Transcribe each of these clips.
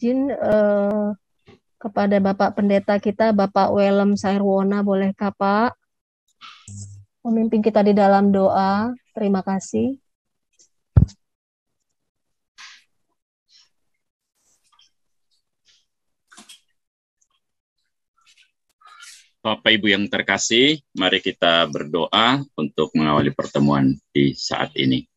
izin uh, kepada Bapak Pendeta kita, Bapak Welem Sairwona, bolehkah Pak memimpin kita di dalam doa? Terima kasih. Bapak Ibu yang terkasih, mari kita berdoa untuk mengawali pertemuan di saat ini.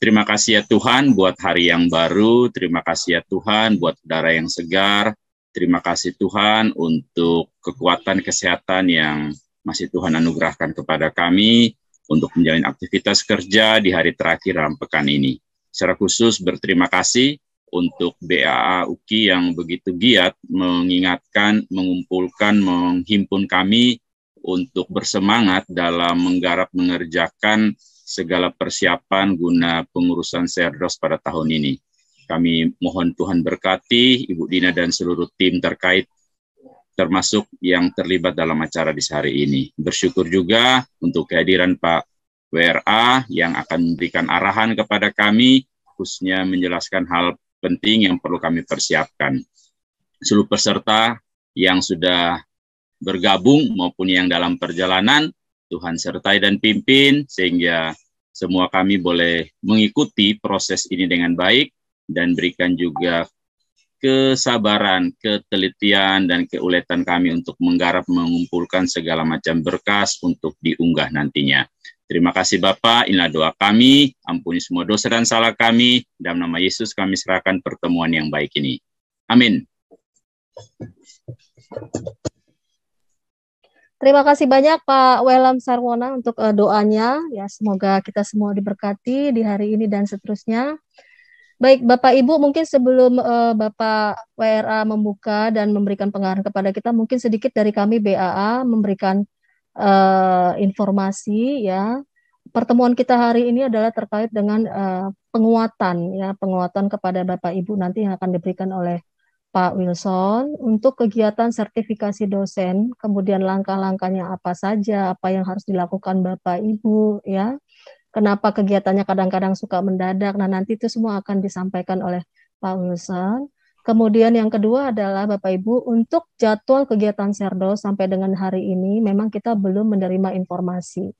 Terima kasih ya Tuhan buat hari yang baru, terima kasih ya Tuhan buat udara yang segar, terima kasih Tuhan untuk kekuatan kesehatan yang masih Tuhan anugerahkan kepada kami untuk menjalani aktivitas kerja di hari terakhir dalam pekan ini. Secara khusus berterima kasih untuk BAA UKI yang begitu giat mengingatkan, mengumpulkan, menghimpun kami untuk bersemangat dalam menggarap mengerjakan segala persiapan guna pengurusan Serdos pada tahun ini. Kami mohon Tuhan berkati Ibu Dina dan seluruh tim terkait termasuk yang terlibat dalam acara di hari ini. Bersyukur juga untuk kehadiran Pak WRA yang akan memberikan arahan kepada kami khususnya menjelaskan hal penting yang perlu kami persiapkan. Seluruh peserta yang sudah bergabung maupun yang dalam perjalanan, Tuhan sertai dan pimpin sehingga semua kami boleh mengikuti proses ini dengan baik dan berikan juga kesabaran, ketelitian, dan keuletan kami untuk menggarap mengumpulkan segala macam berkas untuk diunggah nantinya. Terima kasih Bapak, inilah doa kami, ampuni semua dosa dan salah kami, dalam nama Yesus kami serahkan pertemuan yang baik ini. Amin. Terima kasih banyak Pak Welam Sarwona untuk uh, doanya. Ya, semoga kita semua diberkati di hari ini dan seterusnya. Baik, Bapak Ibu, mungkin sebelum uh, Bapak WRA membuka dan memberikan pengarahan kepada kita, mungkin sedikit dari kami BAA memberikan uh, informasi ya. Pertemuan kita hari ini adalah terkait dengan uh, penguatan ya, penguatan kepada Bapak Ibu nanti yang akan diberikan oleh Pak Wilson untuk kegiatan sertifikasi dosen, kemudian langkah-langkahnya apa saja, apa yang harus dilakukan Bapak Ibu ya. Kenapa kegiatannya kadang-kadang suka mendadak. Nah, nanti itu semua akan disampaikan oleh Pak Wilson. Kemudian yang kedua adalah Bapak Ibu untuk jadwal kegiatan Serdo sampai dengan hari ini memang kita belum menerima informasi.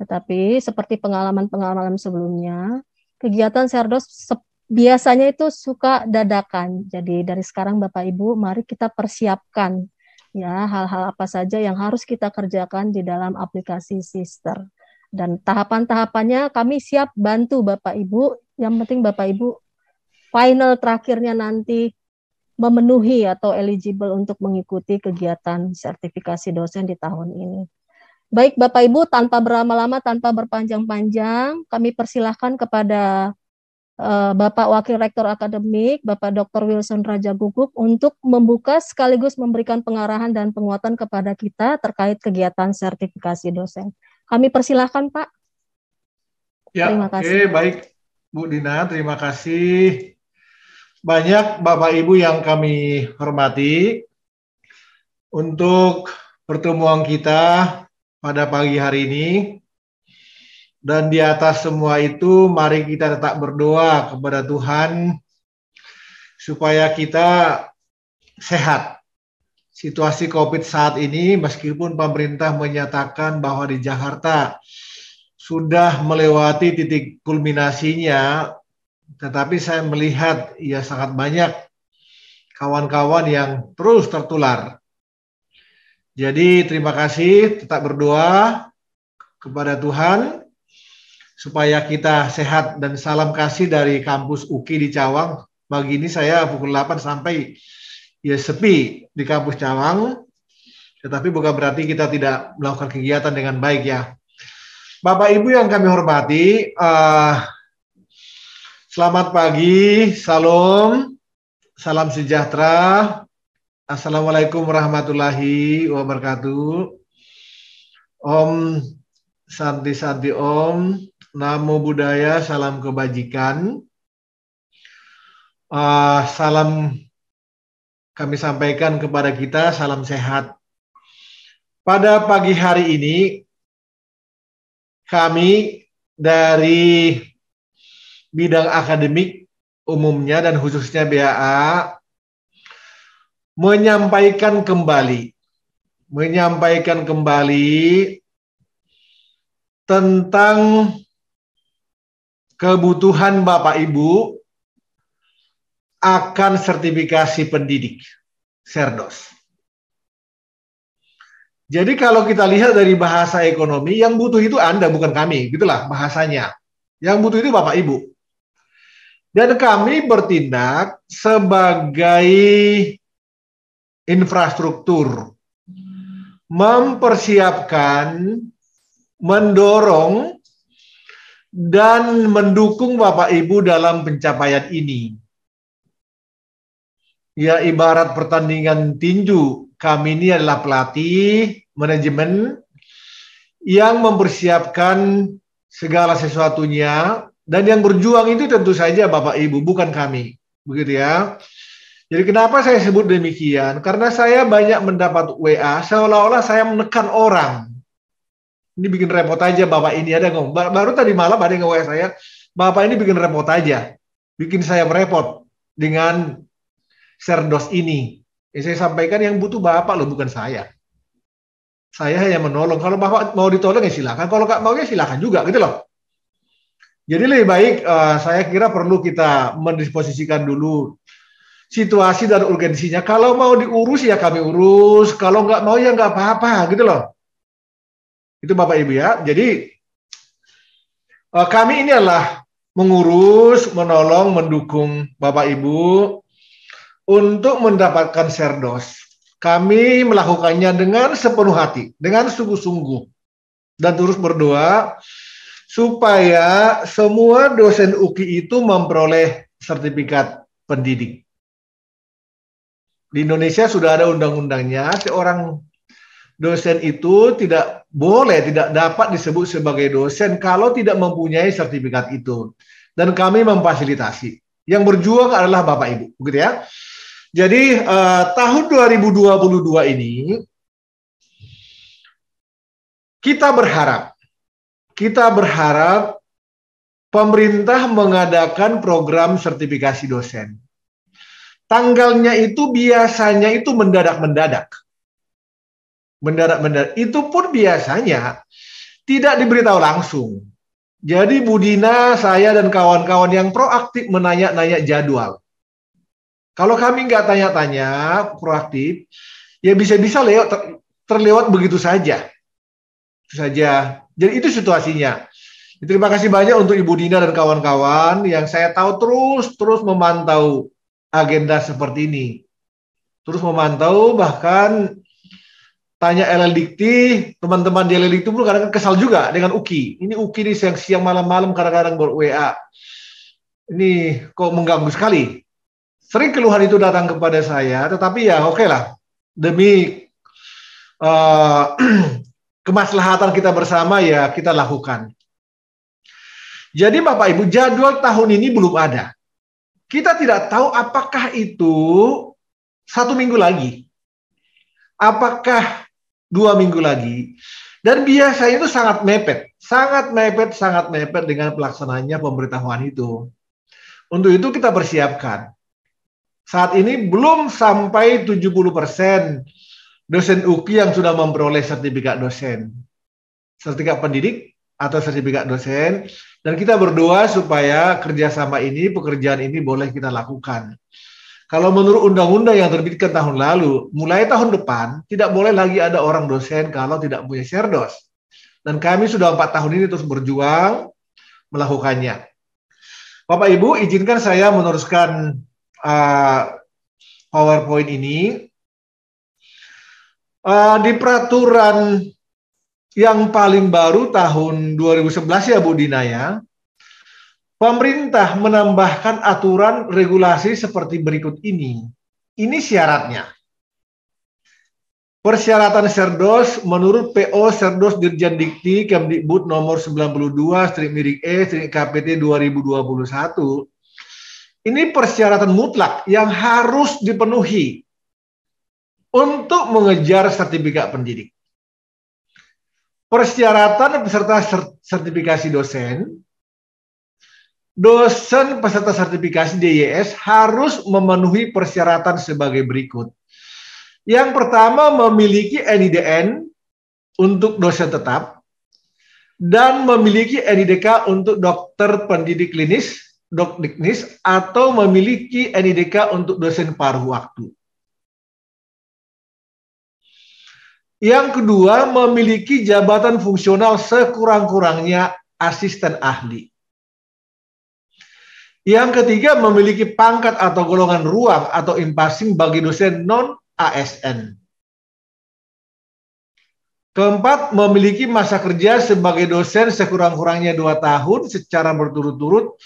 Tetapi seperti pengalaman-pengalaman sebelumnya, kegiatan Serdo biasanya itu suka dadakan. Jadi dari sekarang Bapak Ibu mari kita persiapkan ya hal-hal apa saja yang harus kita kerjakan di dalam aplikasi Sister. Dan tahapan-tahapannya kami siap bantu Bapak Ibu. Yang penting Bapak Ibu final terakhirnya nanti memenuhi atau eligible untuk mengikuti kegiatan sertifikasi dosen di tahun ini. Baik Bapak Ibu, tanpa berlama-lama, tanpa berpanjang-panjang, kami persilahkan kepada Bapak Wakil Rektor Akademik, Bapak Dr. Wilson Raja Gugup, untuk membuka sekaligus memberikan pengarahan dan penguatan kepada kita terkait kegiatan sertifikasi dosen. Kami persilahkan Pak. Ya, terima kasih. Oke, baik Bu Dina, terima kasih banyak Bapak Ibu yang kami hormati. Untuk pertemuan kita pada pagi hari ini dan di atas semua itu mari kita tetap berdoa kepada Tuhan supaya kita sehat. Situasi Covid saat ini meskipun pemerintah menyatakan bahwa di Jakarta sudah melewati titik kulminasinya tetapi saya melihat ya sangat banyak kawan-kawan yang terus tertular. Jadi terima kasih, tetap berdoa kepada Tuhan supaya kita sehat dan salam kasih dari kampus UKI di Cawang. Pagi ini saya pukul 8 sampai ya sepi di kampus Cawang, tetapi bukan berarti kita tidak melakukan kegiatan dengan baik ya. Bapak Ibu yang kami hormati, uh, Selamat pagi, salam, salam sejahtera. Assalamualaikum warahmatullahi wabarakatuh. Om Santi Santi Om, Namo Buddhaya, salam kebajikan. Uh, salam kami sampaikan kepada kita, salam sehat. Pada pagi hari ini, kami dari bidang akademik umumnya dan khususnya BAA menyampaikan kembali menyampaikan kembali tentang kebutuhan Bapak Ibu akan sertifikasi pendidik Serdos. Jadi kalau kita lihat dari bahasa ekonomi, yang butuh itu Anda bukan kami, gitulah bahasanya. Yang butuh itu Bapak Ibu. Dan kami bertindak sebagai infrastruktur mempersiapkan, mendorong, dan mendukung Bapak Ibu dalam pencapaian ini. Ya ibarat pertandingan tinju, kami ini adalah pelatih, manajemen, yang mempersiapkan segala sesuatunya, dan yang berjuang itu tentu saja Bapak Ibu, bukan kami. Begitu ya. Jadi kenapa saya sebut demikian? Karena saya banyak mendapat WA seolah-olah saya menekan orang. Ini bikin repot aja Bapak ini ada ngomong. Baru tadi malam ada yang WA saya, Bapak ini bikin repot aja. Bikin saya merepot dengan serdos ini. Yang saya sampaikan yang butuh Bapak loh, bukan saya. Saya hanya menolong. Kalau Bapak mau ditolong ya silakan. Kalau nggak mau ya silakan juga gitu loh. Jadi lebih baik uh, saya kira perlu kita mendisposisikan dulu situasi dan urgensinya. Kalau mau diurus ya kami urus, kalau nggak mau ya nggak apa-apa gitu loh. Itu Bapak Ibu ya. Jadi uh, kami ini adalah mengurus, menolong, mendukung Bapak Ibu untuk mendapatkan serdos. Kami melakukannya dengan sepenuh hati, dengan sungguh-sungguh dan terus berdoa supaya semua dosen UKI itu memperoleh sertifikat pendidik. Di Indonesia sudah ada undang-undangnya, seorang dosen itu tidak boleh, tidak dapat disebut sebagai dosen kalau tidak mempunyai sertifikat itu. Dan kami memfasilitasi. Yang berjuang adalah Bapak Ibu, begitu ya. Jadi uh, tahun 2022 ini kita berharap kita berharap pemerintah mengadakan program sertifikasi dosen tanggalnya itu biasanya itu mendadak-mendadak. Mendadak-mendadak. Itu pun biasanya tidak diberitahu langsung. Jadi Budina, saya dan kawan-kawan yang proaktif menanya-nanya jadwal. Kalau kami nggak tanya-tanya, proaktif, ya bisa-bisa lewat ter, terlewat begitu saja. Itu saja. Jadi itu situasinya. Terima kasih banyak untuk Ibu Dina dan kawan-kawan yang saya tahu terus terus memantau agenda seperti ini. Terus memantau bahkan tanya LL Dikti, teman-teman di LL Dikti pun kadang-kadang kesal juga dengan UKI. Ini UKI ini siang-siang malam-malam kadang-kadang ber WA. Ini kok mengganggu sekali. Sering keluhan itu datang kepada saya, tetapi ya oke okay lah. Demi uh, kemaslahatan kita bersama ya kita lakukan. Jadi Bapak Ibu, jadwal tahun ini belum ada. Kita tidak tahu apakah itu satu minggu lagi. Apakah dua minggu lagi. Dan biasanya itu sangat mepet. Sangat mepet, sangat mepet dengan pelaksananya pemberitahuan itu. Untuk itu kita persiapkan. Saat ini belum sampai 70% dosen UKI yang sudah memperoleh sertifikat dosen. Sertifikat pendidik atau sertifikat dosen dan kita berdoa supaya kerjasama ini, pekerjaan ini boleh kita lakukan. Kalau menurut undang-undang yang terbitkan tahun lalu, mulai tahun depan tidak boleh lagi ada orang dosen kalau tidak punya serdos. Dan kami sudah empat tahun ini terus berjuang melakukannya. Bapak Ibu, izinkan saya meneruskan uh, PowerPoint ini. Uh, di peraturan yang paling baru tahun 2011 ya Bu Dina ya, pemerintah menambahkan aturan regulasi seperti berikut ini. Ini syaratnya. Persyaratan Serdos menurut PO Serdos Dirjen Dikti Kemdikbud nomor 92 strik miring E strik KPT 2021. Ini persyaratan mutlak yang harus dipenuhi untuk mengejar sertifikat pendidik persyaratan peserta sertifikasi dosen, dosen peserta sertifikasi DYS harus memenuhi persyaratan sebagai berikut. Yang pertama memiliki NIDN untuk dosen tetap dan memiliki NIDK untuk dokter pendidik klinis, dokdiknis atau memiliki NIDK untuk dosen paruh waktu. Yang kedua, memiliki jabatan fungsional sekurang-kurangnya asisten ahli. Yang ketiga, memiliki pangkat atau golongan ruang atau impasing bagi dosen non-ASN. Keempat, memiliki masa kerja sebagai dosen sekurang-kurangnya dua tahun secara berturut-turut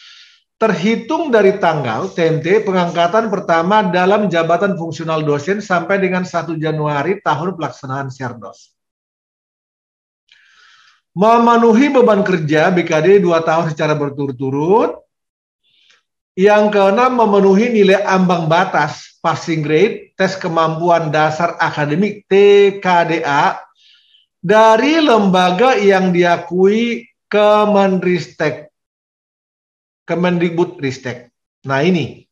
terhitung dari tanggal TMT pengangkatan pertama dalam jabatan fungsional dosen sampai dengan 1 Januari tahun pelaksanaan Serdos. Memenuhi beban kerja BKD 2 tahun secara berturut-turut. Yang keenam, memenuhi nilai ambang batas passing grade tes kemampuan dasar akademik TKDA dari lembaga yang diakui Kemenristek Kemendikbud Ristek. Nah ini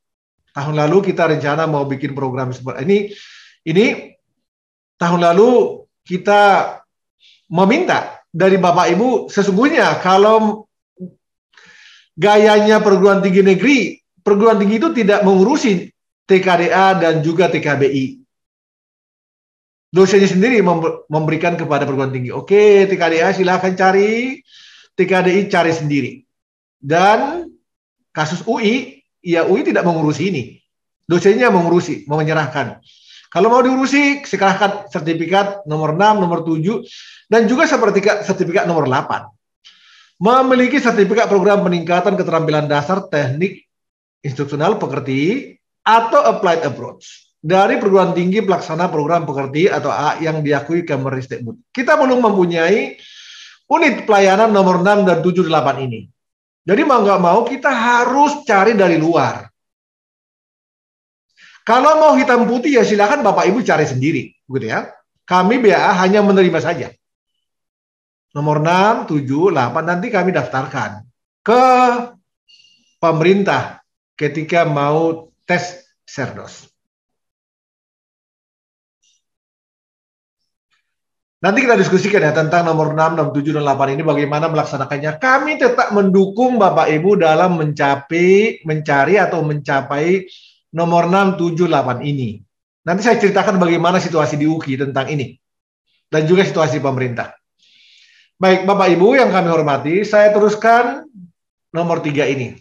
tahun lalu kita rencana mau bikin program seperti ini. Ini tahun lalu kita meminta dari Bapak Ibu sesungguhnya kalau gayanya perguruan tinggi negeri, perguruan tinggi itu tidak mengurusi TKDA dan juga TKBI. Dosennya sendiri memberikan kepada perguruan tinggi. Oke, TKDA silahkan cari, TKDI cari sendiri. Dan Kasus UI, ya UI tidak mengurusi ini. Dosennya mengurusi, menyerahkan. Kalau mau diurusi, silakan sertifikat nomor 6, nomor 7, dan juga sertifikat, sertifikat nomor 8. Memiliki sertifikat program peningkatan keterampilan dasar teknik instruksional pekerti atau applied approach dari perguruan tinggi pelaksana program pekerti atau A yang diakui Kemenristekbud. Kita belum mempunyai unit pelayanan nomor 6 dan 7 8 ini. Jadi mau nggak mau kita harus cari dari luar. Kalau mau hitam putih ya silakan Bapak Ibu cari sendiri, gitu ya. Kami BA hanya menerima saja. Nomor 6, 7, 8 nanti kami daftarkan ke pemerintah ketika mau tes Serdos. Nanti kita diskusikan ya tentang nomor 6, 6, 7, dan 8 ini bagaimana melaksanakannya. Kami tetap mendukung Bapak Ibu dalam mencapai, mencari atau mencapai nomor 6, 7, 8 ini. Nanti saya ceritakan bagaimana situasi di UKI tentang ini. Dan juga situasi pemerintah. Baik, Bapak Ibu yang kami hormati, saya teruskan nomor 3 ini.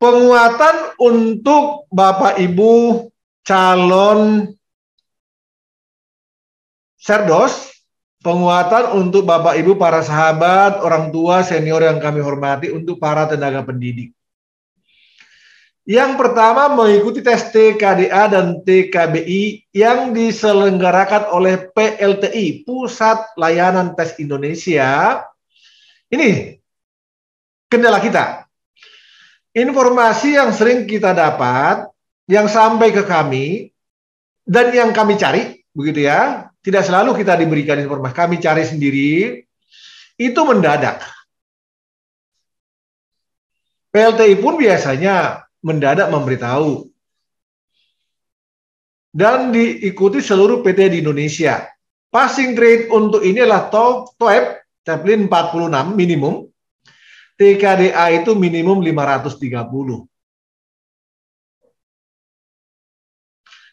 Penguatan untuk Bapak Ibu calon Serdos, penguatan untuk Bapak Ibu para sahabat, orang tua, senior yang kami hormati untuk para tenaga pendidik. Yang pertama mengikuti tes TKDA dan TKBI yang diselenggarakan oleh PLTI, Pusat Layanan Tes Indonesia. Ini kendala kita. Informasi yang sering kita dapat, yang sampai ke kami, dan yang kami cari, begitu ya, tidak selalu kita diberikan informasi. Kami cari sendiri, itu mendadak. PLTI pun biasanya mendadak memberitahu. Dan diikuti seluruh PT di Indonesia. Passing grade untuk ini adalah TOEP, Teplin 46 minimum. TKDA itu minimum 530.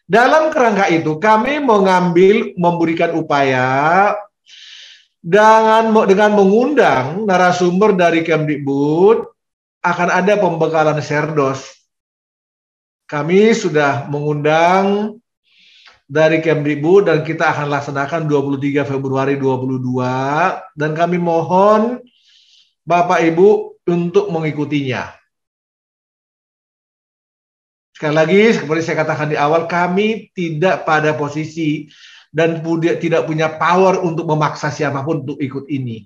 Dalam kerangka itu kami mengambil memberikan upaya dengan dengan mengundang narasumber dari Kemdikbud akan ada pembekalan Serdos. Kami sudah mengundang dari Kemdikbud dan kita akan laksanakan 23 Februari 22 dan kami mohon Bapak Ibu untuk mengikutinya. Sekali lagi, seperti saya katakan di awal, kami tidak pada posisi dan tidak punya power untuk memaksa siapa pun untuk ikut ini.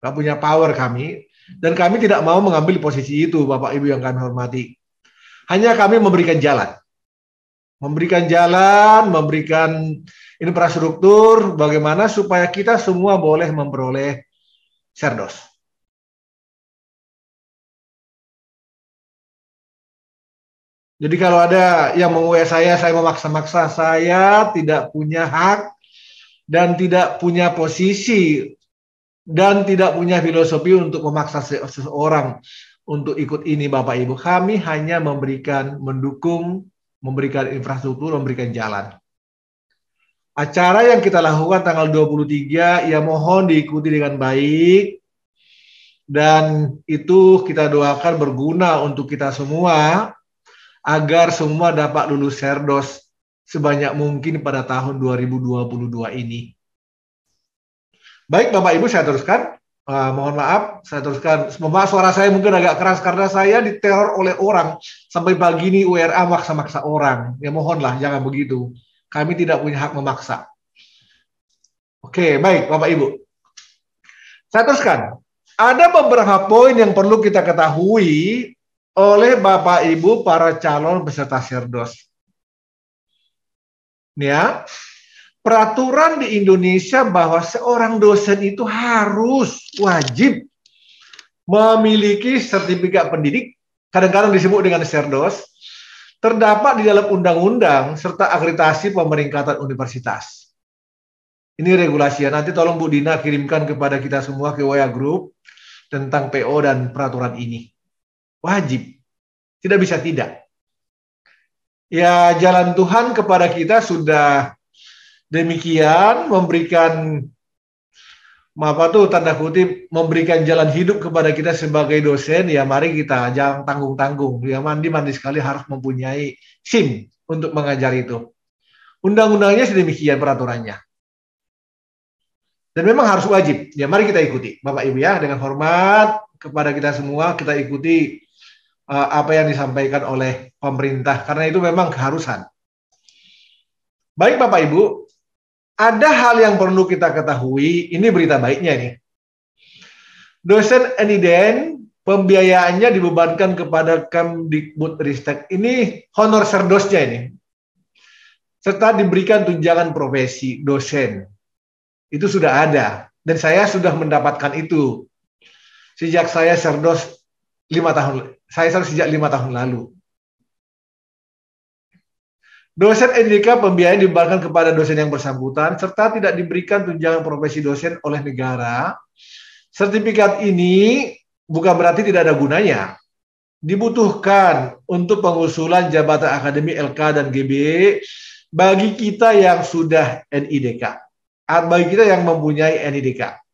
Tidak punya power kami, dan kami tidak mau mengambil posisi itu, Bapak Ibu yang kami hormati. Hanya kami memberikan jalan. Memberikan jalan, memberikan infrastruktur, bagaimana supaya kita semua boleh memperoleh Serdos. Jadi kalau ada yang menguasai saya, saya memaksa-maksa, saya tidak punya hak dan tidak punya posisi dan tidak punya filosofi untuk memaksa seseorang untuk ikut ini Bapak Ibu. Kami hanya memberikan, mendukung, memberikan infrastruktur, memberikan jalan. Acara yang kita lakukan tanggal 23 ya mohon diikuti dengan baik dan itu kita doakan berguna untuk kita semua agar semua dapat lulus Serdos sebanyak mungkin pada tahun 2022 ini. Baik Bapak Ibu saya teruskan. Uh, mohon maaf, saya teruskan. Semoga suara saya mungkin agak keras karena saya diteror oleh orang sampai pagi ini URA maksa-maksa orang. Ya mohonlah jangan begitu. Kami tidak punya hak memaksa. Oke, baik Bapak Ibu. Saya teruskan. Ada beberapa poin yang perlu kita ketahui oleh Bapak Ibu para calon peserta Serdos. Ya, peraturan di Indonesia bahwa seorang dosen itu harus wajib memiliki sertifikat pendidik, kadang-kadang disebut dengan Serdos, terdapat di dalam undang-undang serta akreditasi pemeringkatan universitas. Ini regulasinya. Nanti tolong Bu Dina kirimkan kepada kita semua ke WA Group tentang PO dan peraturan ini. Wajib. Tidak bisa tidak. Ya, jalan Tuhan kepada kita sudah demikian memberikan apa tuh tanda kutip memberikan jalan hidup kepada kita sebagai dosen. Ya mari kita jangan tanggung-tanggung. Ya mandi-mandi sekali harus mempunyai SIM untuk mengajar itu. Undang-undangnya sedemikian peraturannya. Dan memang harus wajib. Ya mari kita ikuti. Bapak Ibu ya dengan hormat kepada kita semua kita ikuti uh, apa yang disampaikan oleh pemerintah. Karena itu memang keharusan. Baik Bapak Ibu, ada hal yang perlu kita ketahui, ini berita baiknya nih. Dosen Eniden pembiayaannya dibebankan kepada Kemdikbud Ristek. Ini honor serdosnya ini. Serta diberikan tunjangan profesi dosen. Itu sudah ada. Dan saya sudah mendapatkan itu. Sejak saya serdos lima tahun saya sejak lima tahun lalu. Dosen NDK pembiayaan dibebankan kepada dosen yang bersangkutan serta tidak diberikan tunjangan profesi dosen oleh negara. Sertifikat ini bukan berarti tidak ada gunanya. Dibutuhkan untuk pengusulan jabatan akademi LK dan GB bagi kita yang sudah NIDK. Bagi kita yang mempunyai NIDK.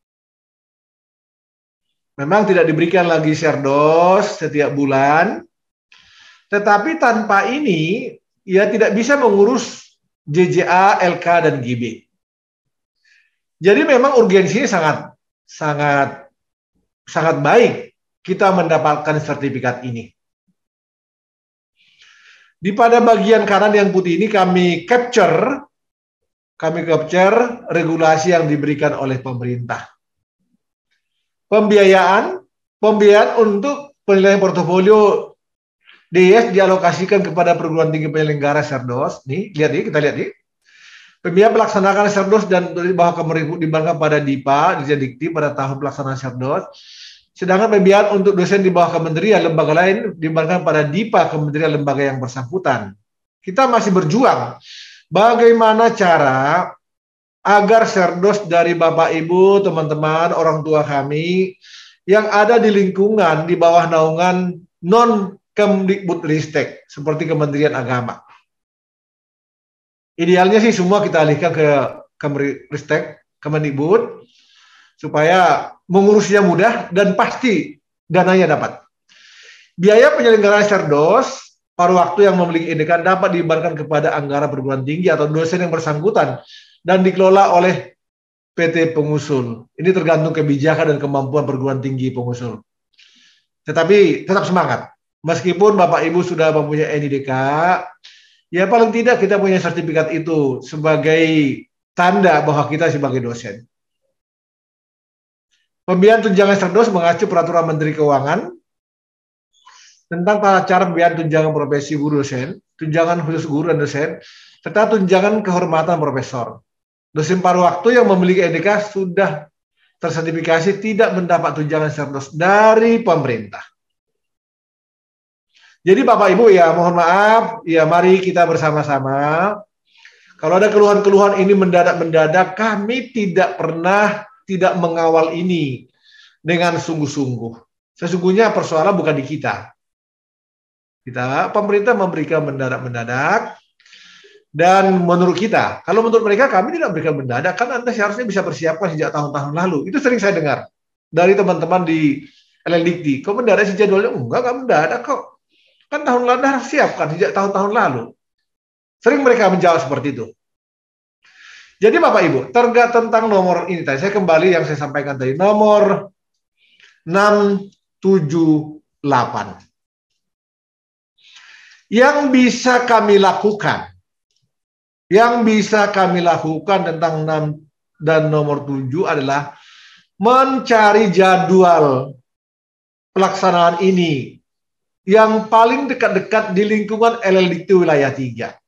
Memang tidak diberikan lagi serdos setiap bulan, tetapi tanpa ini ia tidak bisa mengurus JJA, LK, dan GB. Jadi memang urgensinya sangat sangat sangat baik kita mendapatkan sertifikat ini. Di pada bagian kanan yang putih ini kami capture kami capture regulasi yang diberikan oleh pemerintah pembiayaan pembiayaan untuk penilaian portofolio DS dialokasikan kepada perguruan tinggi penyelenggara Serdos. Nih, lihat nih, kita lihat nih. Pembiayaan pelaksanaan Serdos dan di bawah Kementerian dibanggakan pada DIPA, Dikti pada tahun pelaksanaan Serdos. Sedangkan pembiayaan untuk dosen di bawah kementerian lembaga lain dibanggakan pada DIPA kementerian lembaga yang bersangkutan. Kita masih berjuang bagaimana cara agar serdos dari Bapak Ibu, teman-teman, orang tua kami yang ada di lingkungan di bawah naungan non Kemdikbudristek seperti Kementerian Agama. Idealnya sih semua kita alihkan ke Kemdikbudristek, Kemendikbud supaya mengurusnya mudah dan pasti dananya dapat. Biaya penyelenggaraan serdos paruh waktu yang memiliki indikan dapat diibarkan kepada anggara perguruan tinggi atau dosen yang bersangkutan dan dikelola oleh PT pengusul. Ini tergantung kebijakan dan kemampuan perguruan tinggi pengusul. Tetapi tetap semangat. Meskipun Bapak Ibu sudah mempunyai NIDK, ya paling tidak kita punya sertifikat itu sebagai tanda bahwa kita sebagai dosen. Pembiayaan tunjangan serdos mengacu peraturan Menteri Keuangan tentang tata cara pembiayaan tunjangan profesi guru dosen, tunjangan khusus guru dan dosen, serta tunjangan kehormatan profesor. Dosen paruh waktu yang memiliki NDK sudah tersertifikasi tidak mendapat tunjangan serdos dari pemerintah. Jadi Bapak Ibu ya mohon maaf, ya mari kita bersama-sama. Kalau ada keluhan-keluhan ini mendadak-mendadak, kami tidak pernah tidak mengawal ini dengan sungguh-sungguh. Sesungguhnya persoalan bukan di kita. Kita pemerintah memberikan mendadak-mendadak dan menurut kita, kalau menurut mereka kami tidak memberikan mendadak, kan Anda seharusnya bisa persiapkan sejak tahun-tahun lalu. Itu sering saya dengar dari teman-teman di LLDikti. Kok mendadak sih jadwalnya? Enggak, enggak mendadak kok Kan tahun lalu harus siapkan sejak tahun-tahun lalu. Sering mereka menjawab seperti itu. Jadi Bapak Ibu, terga tentang nomor ini tadi saya kembali yang saya sampaikan tadi nomor 678. Yang bisa kami lakukan yang bisa kami lakukan tentang 6 dan nomor 7 adalah mencari jadwal pelaksanaan ini yang paling dekat-dekat di lingkungan LLDT wilayah 3.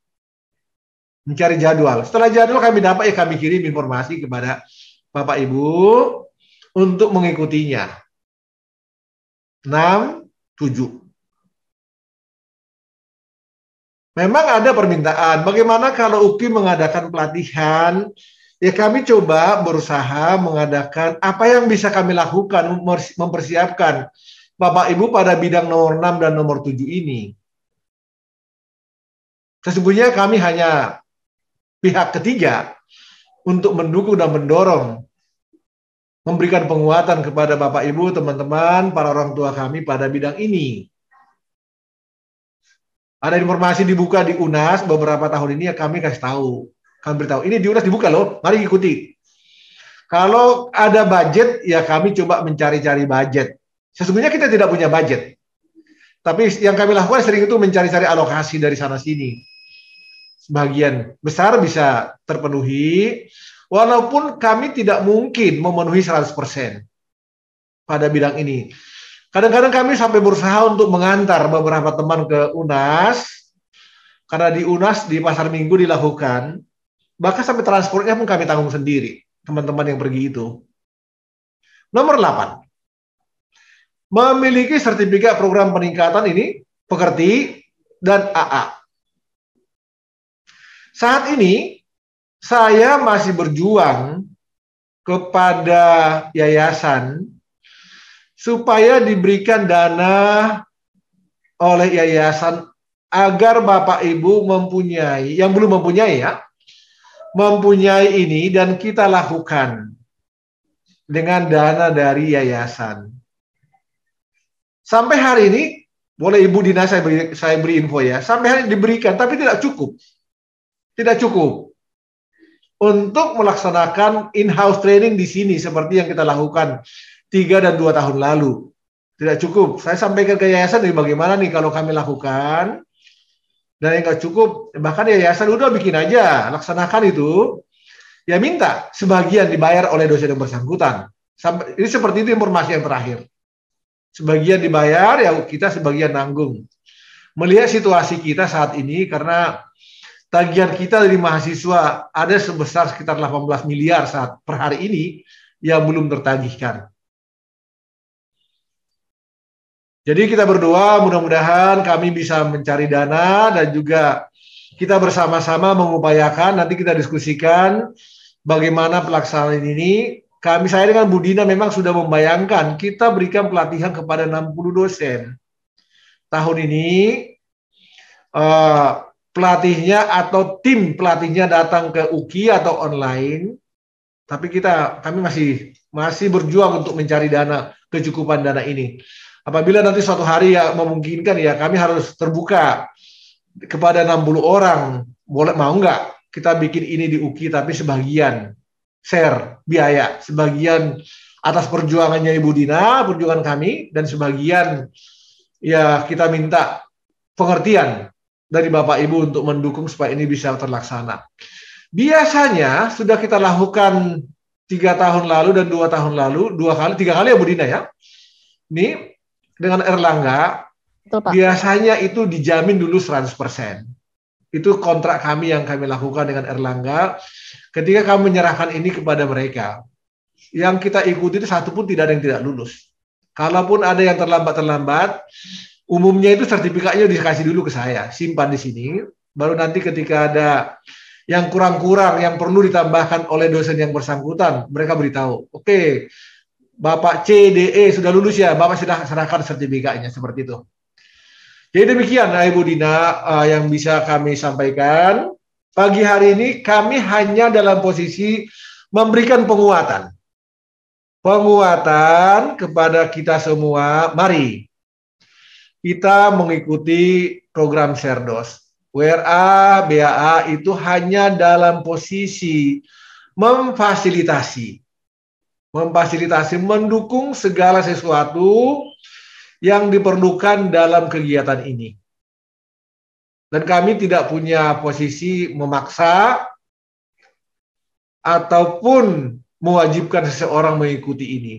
Mencari jadwal. Setelah jadwal kami dapat ya kami kirim informasi kepada Bapak Ibu untuk mengikutinya. 6, 7. Memang ada permintaan, bagaimana kalau UKI mengadakan pelatihan, ya kami coba berusaha mengadakan apa yang bisa kami lakukan, mempersiapkan Bapak Ibu pada bidang nomor 6 dan nomor 7 ini. Sesungguhnya kami hanya pihak ketiga untuk mendukung dan mendorong memberikan penguatan kepada Bapak Ibu, teman-teman, para orang tua kami pada bidang ini. Ada informasi dibuka di UNAS beberapa tahun ini ya kami kasih tahu. Kami beritahu, ini di UNAS dibuka loh, mari ikuti. Kalau ada budget, ya kami coba mencari-cari budget. Sesungguhnya kita tidak punya budget. Tapi yang kami lakukan sering itu mencari-cari alokasi dari sana sini. Sebagian besar bisa terpenuhi, walaupun kami tidak mungkin memenuhi 100% pada bidang ini. Kadang-kadang kami sampai berusaha untuk mengantar beberapa teman ke UNAS, karena di UNAS di pasar minggu dilakukan, bahkan sampai transportnya pun kami tanggung sendiri, teman-teman yang pergi itu. Nomor 8 memiliki sertifikat program peningkatan ini pekerti dan AA. Saat ini saya masih berjuang kepada yayasan supaya diberikan dana oleh yayasan agar Bapak Ibu mempunyai yang belum mempunyai ya mempunyai ini dan kita lakukan dengan dana dari yayasan. Sampai hari ini, boleh Ibu Dina saya beri, saya beri info ya, sampai hari ini diberikan, tapi tidak cukup. Tidak cukup. Untuk melaksanakan in-house training di sini, seperti yang kita lakukan tiga dan dua tahun lalu. Tidak cukup. Saya sampaikan ke yayasan, nih, bagaimana nih kalau kami lakukan, dan yang nggak cukup, bahkan yayasan udah bikin aja, laksanakan itu, ya minta sebagian dibayar oleh dosen yang bersangkutan. Ini seperti itu informasi yang terakhir. Sebagian dibayar, ya kita sebagian nanggung. Melihat situasi kita saat ini, karena tagihan kita dari mahasiswa ada sebesar sekitar 18 miliar saat per hari ini yang belum tertagihkan. Jadi kita berdoa mudah-mudahan kami bisa mencari dana dan juga kita bersama-sama mengupayakan nanti kita diskusikan bagaimana pelaksanaan ini kami saya dengan Budina memang sudah membayangkan kita berikan pelatihan kepada 60 dosen. Tahun ini uh, pelatihnya atau tim pelatihnya datang ke UKI atau online, tapi kita kami masih masih berjuang untuk mencari dana kecukupan dana ini. Apabila nanti suatu hari ya memungkinkan ya kami harus terbuka kepada 60 orang, boleh mau nggak kita bikin ini di UKI tapi sebagian share biaya sebagian atas perjuangannya Ibu Dina, perjuangan kami dan sebagian ya kita minta pengertian dari Bapak Ibu untuk mendukung supaya ini bisa terlaksana. Biasanya sudah kita lakukan tiga tahun lalu dan dua tahun lalu, dua kali, tiga kali ya Bu Dina ya. Ini dengan Erlangga, Betul, Pak. biasanya itu dijamin dulu 100%. Itu kontrak kami yang kami lakukan dengan Erlangga ketika kami menyerahkan ini kepada mereka, yang kita ikuti itu satu pun tidak ada yang tidak lulus. Kalaupun ada yang terlambat-terlambat, umumnya itu sertifikatnya dikasih dulu ke saya, simpan di sini. Baru nanti ketika ada yang kurang-kurang yang perlu ditambahkan oleh dosen yang bersangkutan, mereka beritahu, oke, okay, Bapak CDE sudah lulus ya, Bapak sudah serahkan sertifikatnya seperti itu. Jadi demikian Ibu Dina uh, yang bisa kami sampaikan. Pagi hari ini kami hanya dalam posisi memberikan penguatan. Penguatan kepada kita semua. Mari kita mengikuti program Serdos WRA, BAA itu hanya dalam posisi memfasilitasi, memfasilitasi, mendukung segala sesuatu yang diperlukan dalam kegiatan ini. Dan kami tidak punya posisi memaksa ataupun mewajibkan seseorang mengikuti ini.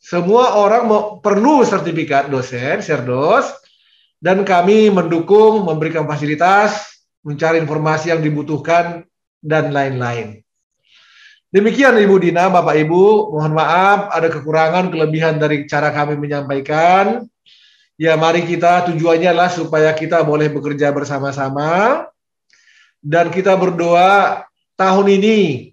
Semua orang perlu sertifikat dosen, serdos, dan kami mendukung, memberikan fasilitas, mencari informasi yang dibutuhkan, dan lain-lain. Demikian Ibu Dina, Bapak Ibu, mohon maaf ada kekurangan, kelebihan dari cara kami menyampaikan. Ya mari kita tujuannya adalah supaya kita boleh bekerja bersama-sama dan kita berdoa tahun ini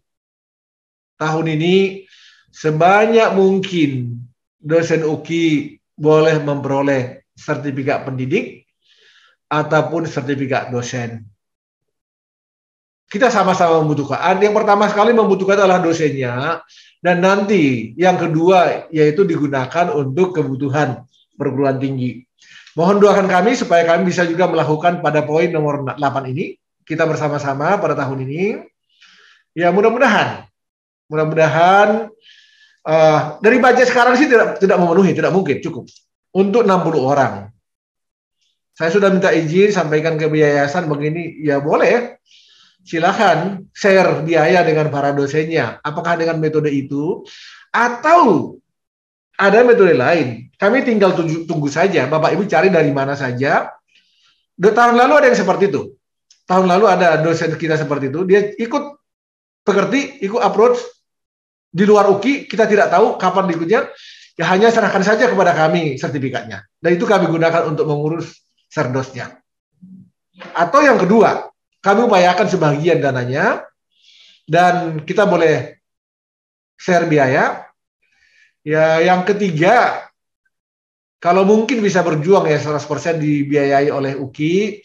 tahun ini sebanyak mungkin dosen UKI boleh memperoleh sertifikat pendidik ataupun sertifikat dosen. Kita sama-sama membutuhkan. Yang pertama sekali membutuhkan adalah dosennya, dan nanti yang kedua yaitu digunakan untuk kebutuhan perguruan tinggi. Mohon doakan kami supaya kami bisa juga melakukan pada poin nomor 8 ini. Kita bersama-sama pada tahun ini. Ya mudah-mudahan, mudah-mudahan uh, dari budget sekarang sih tidak tidak memenuhi, tidak mungkin cukup untuk 60 orang. Saya sudah minta izin sampaikan ke yayasan begini, ya boleh. Silahkan share biaya dengan para dosennya. Apakah dengan metode itu atau ada metode lain? Kami tinggal tunggu, tunggu saja. Bapak Ibu cari dari mana saja. De, tahun lalu ada yang seperti itu. Tahun lalu ada dosen kita seperti itu. Dia ikut pekerti, ikut approach di luar UKI. Kita tidak tahu kapan ikutnya ya hanya serahkan saja kepada kami sertifikatnya. Dan itu kami gunakan untuk mengurus serdosnya. Atau yang kedua, kami upayakan sebagian dananya dan kita boleh share biaya. Ya, yang ketiga, kalau mungkin bisa berjuang ya 100% dibiayai oleh UKI,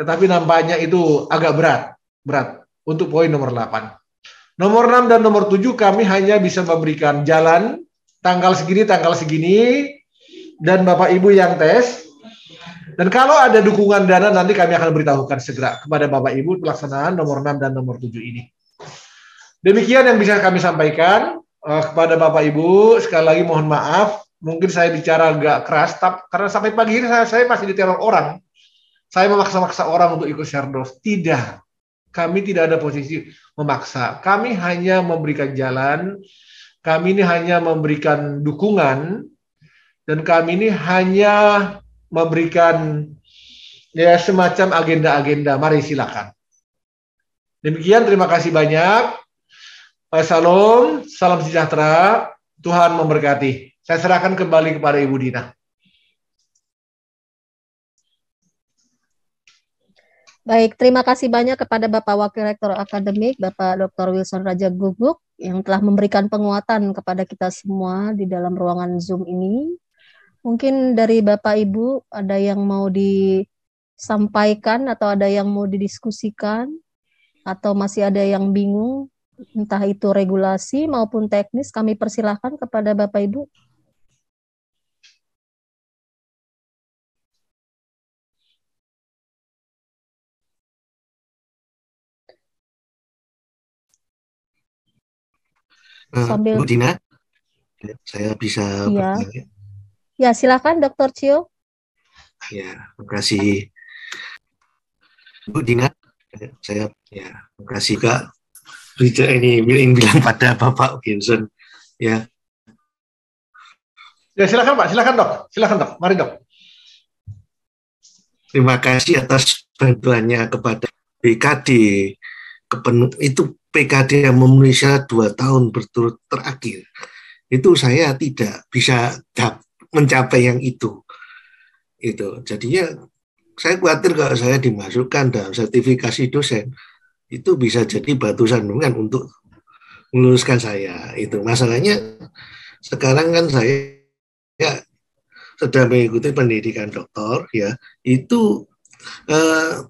tetapi nampaknya itu agak berat, berat untuk poin nomor 8. Nomor 6 dan nomor 7 kami hanya bisa memberikan jalan tanggal segini, tanggal segini, dan Bapak Ibu yang tes. Dan kalau ada dukungan dana, nanti kami akan beritahukan segera kepada Bapak Ibu pelaksanaan nomor 6 dan nomor 7 ini. Demikian yang bisa kami sampaikan uh, kepada Bapak Ibu. Sekali lagi mohon maaf, mungkin saya bicara agak keras, tapi, karena sampai pagi ini saya, saya masih diteror orang. Saya memaksa-maksa orang untuk ikut Sherdos. Tidak. Kami tidak ada posisi memaksa. Kami hanya memberikan jalan, kami ini hanya memberikan dukungan dan kami ini hanya memberikan ya semacam agenda-agenda. Mari silakan. Demikian terima kasih banyak. Salam, salam sejahtera. Tuhan memberkati. Saya serahkan kembali kepada Ibu Dina. Baik, terima kasih banyak kepada Bapak Wakil Rektor Akademik, Bapak Dr. Wilson Raja Guguk, yang telah memberikan penguatan kepada kita semua di dalam ruangan Zoom ini. Mungkin dari Bapak Ibu ada yang mau disampaikan atau ada yang mau didiskusikan, atau masih ada yang bingung, entah itu regulasi maupun teknis, kami persilahkan kepada Bapak Ibu. Eh, sambil Bu Dina, saya bisa ya. bertanya. Ya, silakan Dokter Cio. Ya, terima kasih. Bu Dina, saya ya, terima kasih juga ini bilang, bilang pada Bapak Wilson ya. Ya, silakan Pak, silakan Dok. Silakan Dok. Mari Dok. Terima kasih atas bantuannya kepada BKD kepenuh itu PKD yang memenuhi syarat dua tahun berturut terakhir, itu saya tidak bisa mencapai yang itu. Itu jadinya saya khawatir kalau saya dimasukkan dalam sertifikasi dosen itu bisa jadi batu sandungan untuk meluluskan saya. Itu masalahnya sekarang kan saya ya, sedang mengikuti pendidikan doktor ya. Itu eh,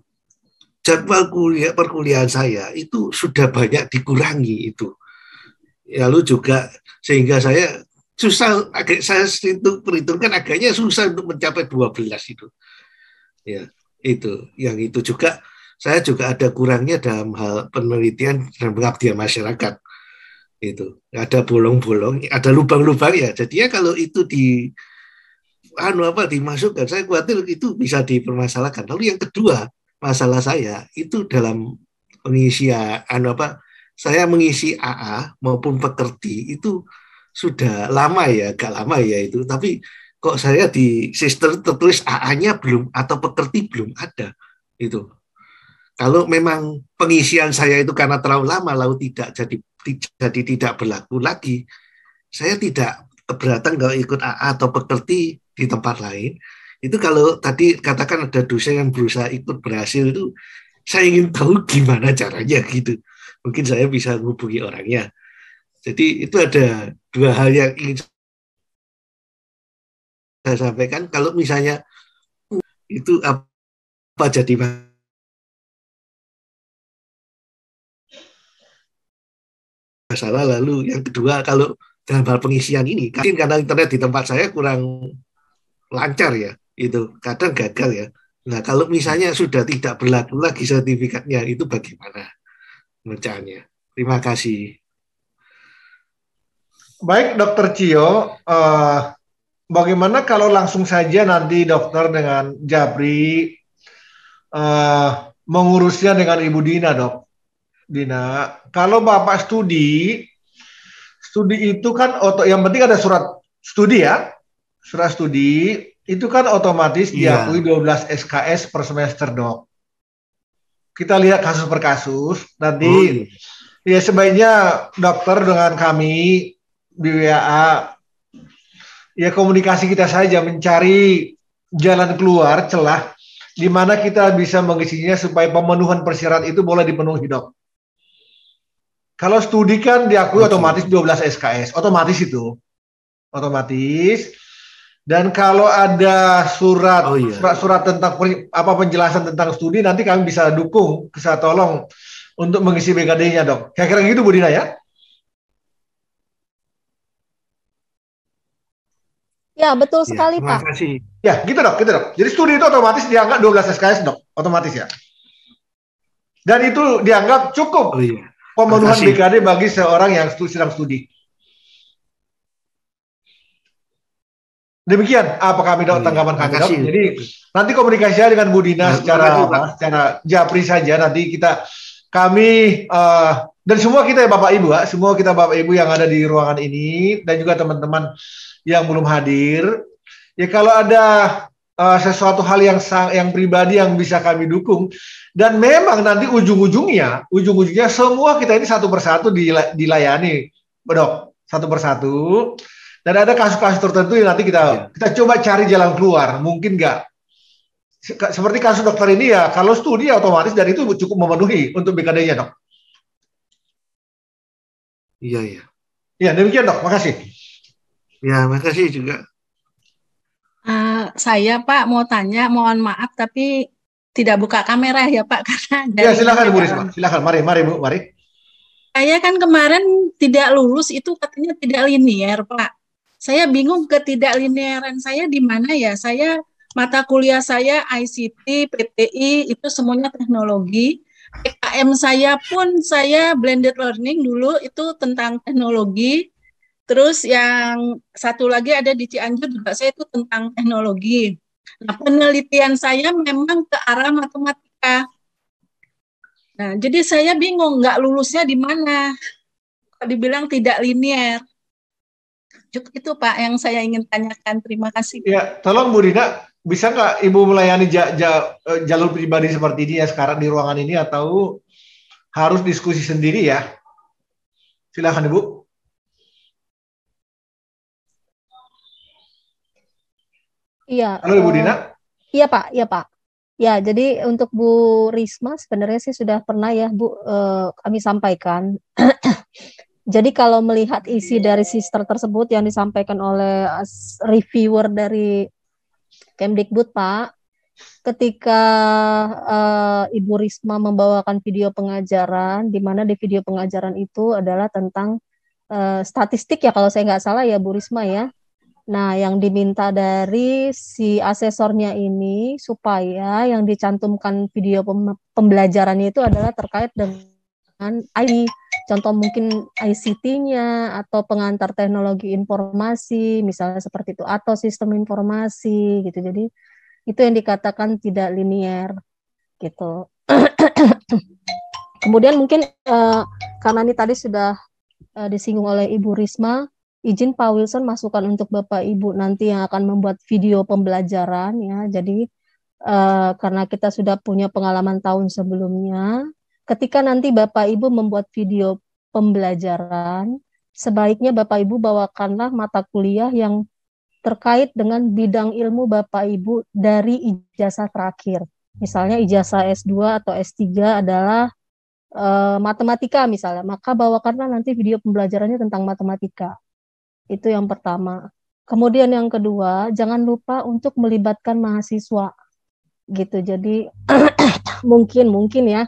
jadwal kuliah perkuliahan saya itu sudah banyak dikurangi itu. Lalu juga sehingga saya susah agak saya itu perhitungkan agaknya susah untuk mencapai 12 itu. Ya itu. Yang itu juga saya juga ada kurangnya dalam hal penelitian dan pengabdian masyarakat. Itu ada bolong-bolong ada lubang-lubang ya. Jadi ya kalau itu di anu apa dimasukkan saya khawatir itu bisa dipermasalahkan. Lalu yang kedua masalah saya itu dalam pengisian anu apa saya mengisi AA maupun pekerti itu sudah lama ya agak lama ya itu. Tapi kok saya di sistem tertulis AA-nya belum atau pekerti belum ada itu kalau memang pengisian saya itu karena terlalu lama lalu tidak jadi jadi tidak berlaku lagi saya tidak keberatan kalau ikut AA atau pekerti di tempat lain. Itu kalau tadi katakan ada dosen yang berusaha ikut berhasil itu saya ingin tahu gimana caranya gitu. Mungkin saya bisa menghubungi orangnya. Jadi itu ada dua hal yang ingin saya sampaikan. Kalau misalnya itu apa jadi masalah lalu. Yang kedua kalau dalam hal pengisian ini mungkin karena internet di tempat saya kurang lancar ya itu kadang gagal ya. Nah kalau misalnya sudah tidak berlaku lagi sertifikatnya itu bagaimana pemecahannya terima kasih. Baik dokter Cio uh, bagaimana kalau langsung saja nanti dokter dengan Jabri uh, mengurusnya dengan Ibu Dina dok Dina kalau Bapak studi studi itu kan yang penting ada surat studi ya surat studi itu kan otomatis yeah. diakui 12 SKS per semester dok. Kita lihat kasus per kasus. Nanti oh, iya. ya sebaiknya dokter dengan kami di WA ya komunikasi kita saja mencari jalan keluar celah di mana kita bisa mengisinya supaya pemenuhan persyarat itu boleh dipenuhi dok. Kalau studi kan diakui otomatis 12 SKS, otomatis itu. Otomatis. Dan kalau ada surat oh, iya. surat, surat tentang apa penjelasan tentang studi nanti kami bisa dukung, bisa tolong untuk mengisi BKD-nya, Dok. Kira-kira gitu Bu Dina ya? Ya, betul ya, sekali, ya, Pak. Kasih. Ya, gitu, Dok, gitu, Dok. Jadi studi itu otomatis dianggap 12 SKS, Dok. Otomatis ya. Dan itu dianggap cukup oh, iya. Pemenuhan BKD bagi seorang yang sedang studi. Demikian apa kami dok iya, tanggapan kami dok. Jadi nanti komunikasi dengan Bu Dina nah, secara secara japri saja nanti kita kami uh, dan semua kita ya Bapak Ibu ya, semua kita Bapak Ibu yang ada di ruangan ini dan juga teman-teman yang belum hadir. Ya kalau ada uh, sesuatu hal yang yang pribadi yang bisa kami dukung dan memang nanti ujung-ujungnya ujung-ujungnya semua kita ini satu persatu dilayani, dok satu persatu dan ada kasus-kasus tertentu yang nanti kita ya. kita coba cari jalan keluar. Mungkin nggak seperti kasus dokter ini ya, kalau studi otomatis dari itu cukup memenuhi untuk BKD-nya dok. Iya iya. Iya demikian dok, makasih. Ya makasih juga. Uh, saya Pak mau tanya, mohon maaf tapi tidak buka kamera ya Pak karena. Ya silakan Bu Risma, silakan. Mari, mari Bu, mari. Saya kan kemarin tidak lulus itu katanya tidak linier Pak saya bingung ketidakliniaran saya di mana ya. Saya mata kuliah saya ICT, PTI itu semuanya teknologi. PKM saya pun saya blended learning dulu itu tentang teknologi. Terus yang satu lagi ada di Cianjur juga saya itu tentang teknologi. Nah, penelitian saya memang ke arah matematika. Nah, jadi saya bingung nggak lulusnya di mana. Dibilang tidak linier. Itu Pak yang saya ingin tanyakan. Terima kasih. Ya, tolong Bu Dina, bisa nggak Ibu melayani ja, ja, eh, jalur pribadi seperti ini ya sekarang di ruangan ini atau harus diskusi sendiri ya? Silakan Ibu. Iya. Halo Ibu uh, Dina. Iya Pak, iya Pak. Ya, jadi untuk Bu Risma sebenarnya sih sudah pernah ya Bu eh, kami sampaikan. jadi kalau melihat isi dari sister tersebut yang disampaikan oleh reviewer dari Kemdikbud Pak, ketika uh, Ibu Risma membawakan video pengajaran, di mana di video pengajaran itu adalah tentang uh, statistik ya kalau saya nggak salah ya Bu Risma ya. Nah, yang diminta dari si asesornya ini supaya yang dicantumkan video pembelajarannya itu adalah terkait dengan IT, contoh mungkin ICT-nya atau pengantar teknologi informasi, misalnya seperti itu, atau sistem informasi gitu. Jadi itu yang dikatakan tidak linier gitu. Kemudian mungkin uh, karena ini tadi sudah uh, disinggung oleh Ibu Risma, izin Pak Wilson masukan untuk Bapak Ibu nanti yang akan membuat video pembelajaran ya. Jadi uh, karena kita sudah punya pengalaman tahun sebelumnya, ketika nanti Bapak Ibu membuat video pembelajaran, sebaiknya Bapak Ibu bawakanlah mata kuliah yang terkait dengan bidang ilmu Bapak Ibu dari ijazah terakhir. Misalnya ijazah S2 atau S3 adalah uh, matematika misalnya, maka bawakanlah nanti video pembelajarannya tentang matematika. Itu yang pertama. Kemudian yang kedua, jangan lupa untuk melibatkan mahasiswa. Gitu. Jadi mungkin mungkin ya.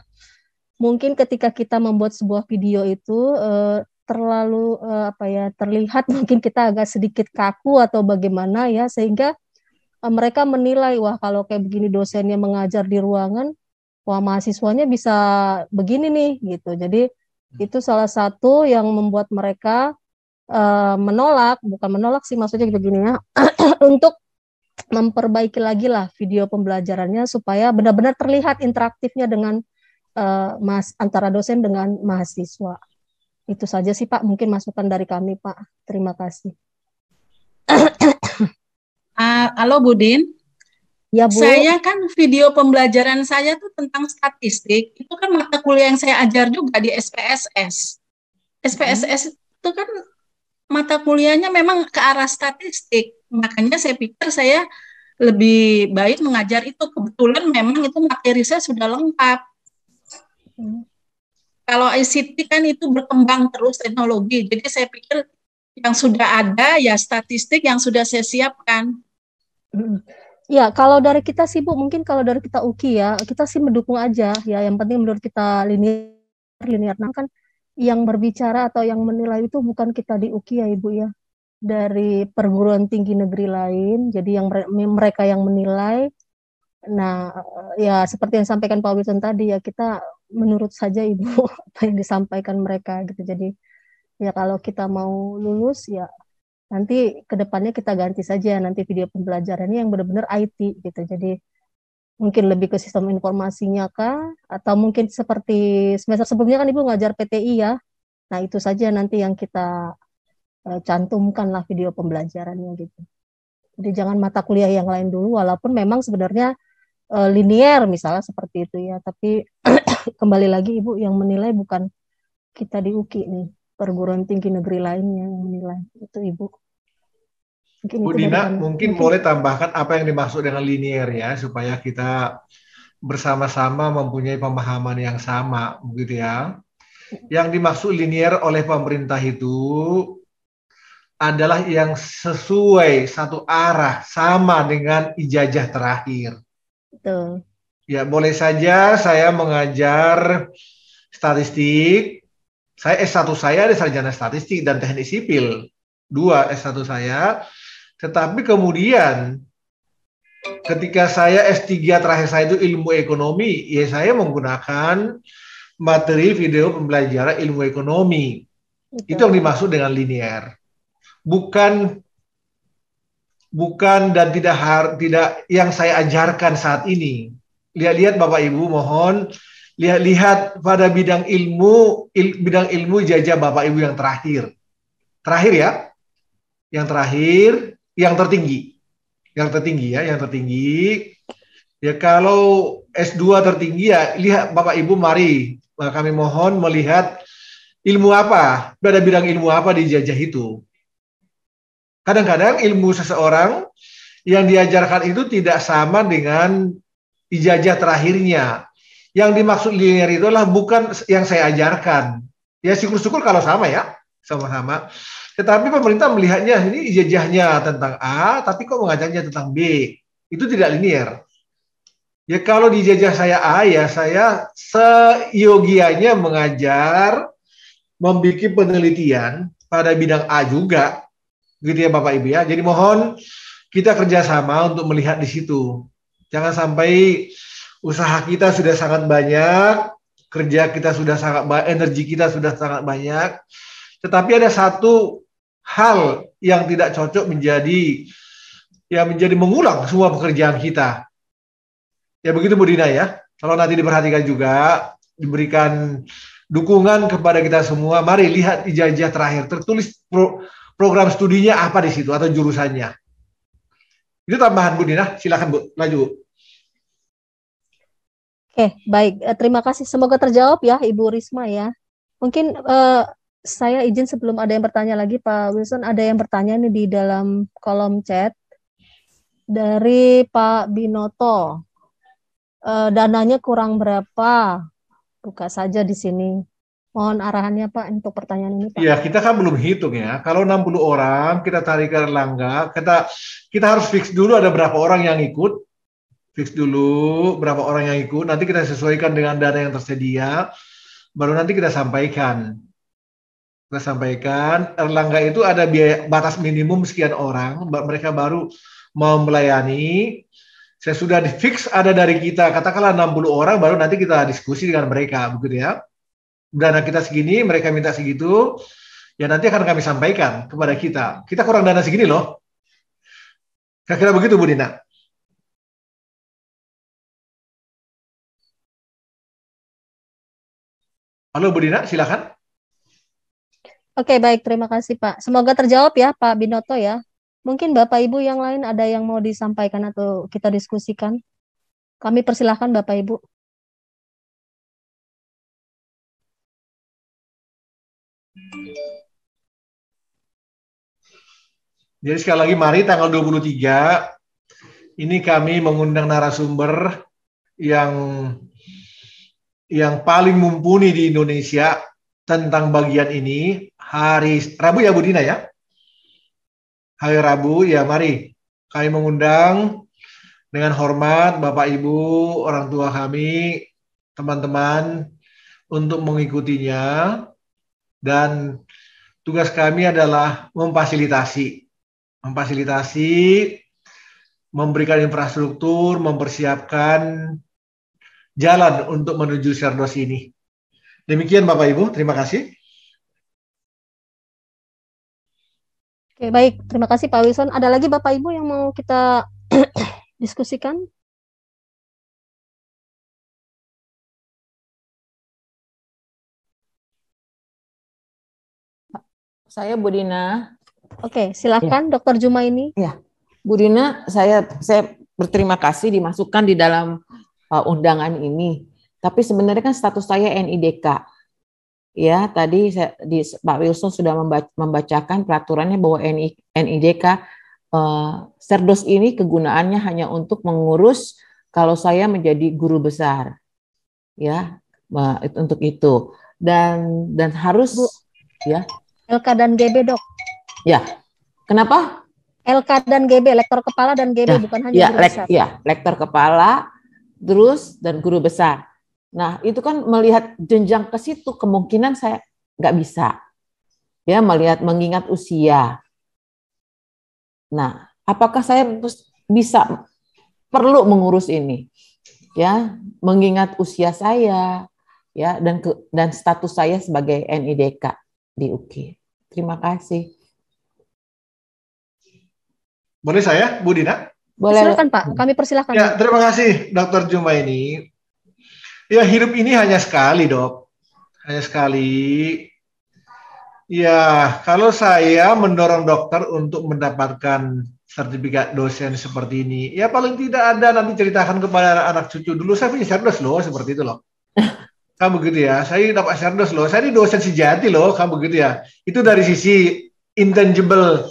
Mungkin ketika kita membuat sebuah video itu uh, terlalu uh, apa ya terlihat mungkin kita agak sedikit kaku atau bagaimana ya sehingga uh, mereka menilai wah kalau kayak begini dosennya mengajar di ruangan wah mahasiswanya bisa begini nih gitu jadi itu salah satu yang membuat mereka uh, menolak bukan menolak sih maksudnya begini ya untuk memperbaiki lagi lah video pembelajarannya supaya benar-benar terlihat interaktifnya dengan uh, mas antara dosen dengan mahasiswa. Itu saja sih Pak, mungkin masukan dari kami Pak. Terima kasih. Uh, halo Budin. Ya Bu. Saya kan video pembelajaran saya tuh tentang statistik. Itu kan mata kuliah yang saya ajar juga di SPSS. SPSS hmm. itu kan mata kuliahnya memang ke arah statistik. Makanya saya pikir saya lebih baik mengajar itu. Kebetulan memang itu materi saya sudah lengkap. Kalau ICT kan itu berkembang terus teknologi. Jadi saya pikir yang sudah ada ya statistik yang sudah saya siapkan. Ya, kalau dari kita sih Bu, mungkin kalau dari kita UKI ya, kita sih mendukung aja ya. Yang penting menurut kita linear linear nah kan yang berbicara atau yang menilai itu bukan kita di UKI ya Ibu ya. Dari perguruan tinggi negeri lain. Jadi yang mereka yang menilai Nah, ya seperti yang sampaikan Pak Wilson tadi ya kita menurut saja Ibu apa yang disampaikan mereka gitu. Jadi ya kalau kita mau lulus ya nanti ke depannya kita ganti saja nanti video pembelajarannya yang benar-benar IT gitu. Jadi mungkin lebih ke sistem informasinya kah atau mungkin seperti semester sebelumnya kan Ibu ngajar PTI ya. Nah, itu saja nanti yang kita uh, cantumkan lah video pembelajarannya gitu. Jadi jangan mata kuliah yang lain dulu walaupun memang sebenarnya uh, linier misalnya seperti itu ya tapi kembali lagi ibu yang menilai bukan kita di UKI nih perguruan tinggi negeri lainnya yang menilai itu ibu mungkin Bu Dina mungkin boleh tambahkan apa yang dimaksud dengan linier ya supaya kita bersama-sama mempunyai pemahaman yang sama begitu ya yang dimaksud linier oleh pemerintah itu adalah yang sesuai satu arah sama dengan ijazah terakhir Betul. Ya, boleh saja saya mengajar statistik. Saya S1 saya ada sarjana statistik dan teknik sipil. Dua S1 saya. Tetapi kemudian ketika saya S3 terakhir saya itu ilmu ekonomi, ya saya menggunakan materi video pembelajaran ilmu ekonomi. Betul. Itu yang dimaksud dengan linear. Bukan bukan dan tidak har, tidak yang saya ajarkan saat ini. Lihat-lihat Bapak Ibu mohon lihat-lihat pada bidang ilmu il, bidang ilmu jajah Bapak Ibu yang terakhir. Terakhir ya. Yang terakhir, yang tertinggi. Yang tertinggi ya, yang tertinggi. Ya kalau S2 tertinggi ya lihat Bapak Ibu mari kami mohon melihat ilmu apa, pada bidang ilmu apa dijajah itu. Kadang-kadang ilmu seseorang yang diajarkan itu tidak sama dengan ijazah terakhirnya. Yang dimaksud linear itu adalah bukan yang saya ajarkan. Ya syukur-syukur kalau sama ya, sama-sama. Tetapi pemerintah melihatnya ini ijazahnya tentang A, tapi kok mengajarnya tentang B. Itu tidak linear. Ya kalau di ijazah saya A ya saya seyogianya mengajar membuat penelitian pada bidang A juga. Gitu ya Bapak Ibu ya. Jadi mohon kita kerjasama untuk melihat di situ. Jangan sampai usaha kita sudah sangat banyak, kerja kita sudah sangat banyak, energi kita sudah sangat banyak, tetapi ada satu hal yang tidak cocok menjadi ya menjadi mengulang semua pekerjaan kita. Ya begitu Bu Dina ya. Kalau nanti diperhatikan juga, diberikan dukungan kepada kita semua. Mari lihat ijazah terakhir tertulis pro, program studinya apa di situ atau jurusannya. Itu tambahan Bu Dina, silakan Bu, maju. Oke, baik. Eh, terima kasih. Semoga terjawab ya Ibu Risma ya. Mungkin uh, saya izin sebelum ada yang bertanya lagi Pak Wilson, ada yang bertanya nih di dalam kolom chat dari Pak Binoto. Uh, dananya kurang berapa? Buka saja di sini. Mohon arahannya Pak untuk pertanyaan ini Pak. Ya, kita kan belum hitung ya. Kalau 60 orang kita tarik ke Erlangga, kita kita harus fix dulu ada berapa orang yang ikut. Fix dulu berapa orang yang ikut, nanti kita sesuaikan dengan dana yang tersedia, baru nanti kita sampaikan. Kita sampaikan Erlangga itu ada biaya batas minimum sekian orang, mereka baru mau melayani. Saya sudah di fix ada dari kita, katakanlah 60 orang, baru nanti kita diskusi dengan mereka, begitu ya dana kita segini, mereka minta segitu, ya nanti akan kami sampaikan kepada kita. Kita kurang dana segini loh. Kira-kira begitu Bu Dina. Halo Bu Dina, silakan. Oke, baik. Terima kasih Pak. Semoga terjawab ya Pak Binoto ya. Mungkin Bapak Ibu yang lain ada yang mau disampaikan atau kita diskusikan. Kami persilahkan Bapak Ibu. Jadi sekali lagi mari tanggal 23 ini kami mengundang narasumber yang yang paling mumpuni di Indonesia tentang bagian ini hari Rabu ya Budina ya. Hari Rabu ya mari kami mengundang dengan hormat Bapak Ibu, orang tua kami, teman-teman untuk mengikutinya dan tugas kami adalah memfasilitasi memfasilitasi, memberikan infrastruktur, mempersiapkan jalan untuk menuju Serdos ini. Demikian Bapak Ibu, terima kasih. Oke, baik. Terima kasih Pak Wilson. Ada lagi Bapak Ibu yang mau kita diskusikan? Saya Budina. Oke, silakan ya. Dokter Juma ini. Ya, Bu Dina, saya saya berterima kasih dimasukkan di dalam uh, undangan ini. Tapi sebenarnya kan status saya NIDK. Ya, tadi saya, di, Pak Wilson sudah membacakan peraturannya bahwa NI, NIDK uh, Serdos ini kegunaannya hanya untuk mengurus kalau saya menjadi guru besar. Ya, uh, untuk itu. Dan dan harus Bu, ya. LK dan GB, Dok. Ya. Kenapa? LK dan GB, lektor kepala dan GB ya, bukan hanya ya, guru lek, besar. Ya, lektor kepala, terus dan guru besar. Nah, itu kan melihat jenjang ke situ kemungkinan saya nggak bisa. Ya, melihat mengingat usia. Nah, apakah saya bisa perlu mengurus ini? Ya, mengingat usia saya, ya dan ke, dan status saya sebagai NIDK di UKI. Terima kasih. Boleh saya, Bu Dina? Boleh. Silakan Pak, kami persilahkan. Ya, terima kasih Dokter Juma ini. Ya, hidup ini hanya sekali, Dok. Hanya sekali. Ya, kalau saya mendorong dokter untuk mendapatkan sertifikat dosen seperti ini, ya paling tidak ada nanti ceritakan kepada anak cucu dulu saya punya cerdas loh seperti itu loh. Kamu begitu ya, saya dapat cerdas loh, saya ini dosen sejati loh, kamu begitu ya. Itu dari sisi intangible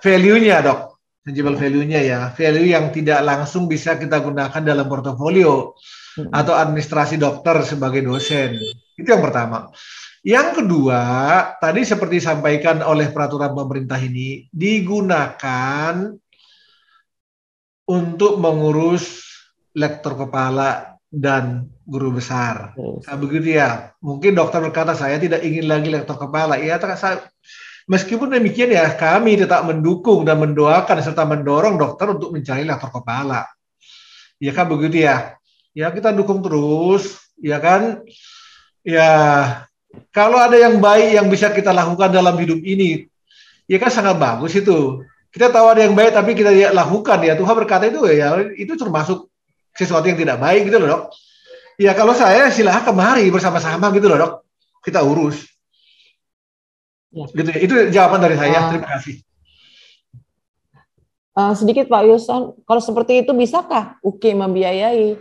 value-nya dok tangible value-nya ya, value yang tidak langsung bisa kita gunakan dalam portofolio. Atau administrasi dokter sebagai dosen. Itu yang pertama. Yang kedua, tadi seperti disampaikan oleh peraturan pemerintah ini digunakan untuk mengurus lektor kepala dan guru besar. Nah, begitu ya. Mungkin dokter berkata saya tidak ingin lagi lektor kepala. Ya, saya, meskipun demikian ya kami tetap mendukung dan mendoakan serta mendorong dokter untuk mencari lektor kepala. Ya kan begitu ya. Ya kita dukung terus, ya kan. Ya kalau ada yang baik yang bisa kita lakukan dalam hidup ini, ya kan sangat bagus itu. Kita tahu ada yang baik tapi kita tidak lakukan ya. Tuhan berkata itu ya itu termasuk sesuatu yang tidak baik gitu loh dok. Ya kalau saya silahkan kemari bersama-sama gitu loh dok. Kita urus. Ya. Gitu ya. Itu jawaban dari saya. Ah. Terima kasih. Eh, sedikit Pak Yuson, kalau seperti itu bisakah UKI membiayai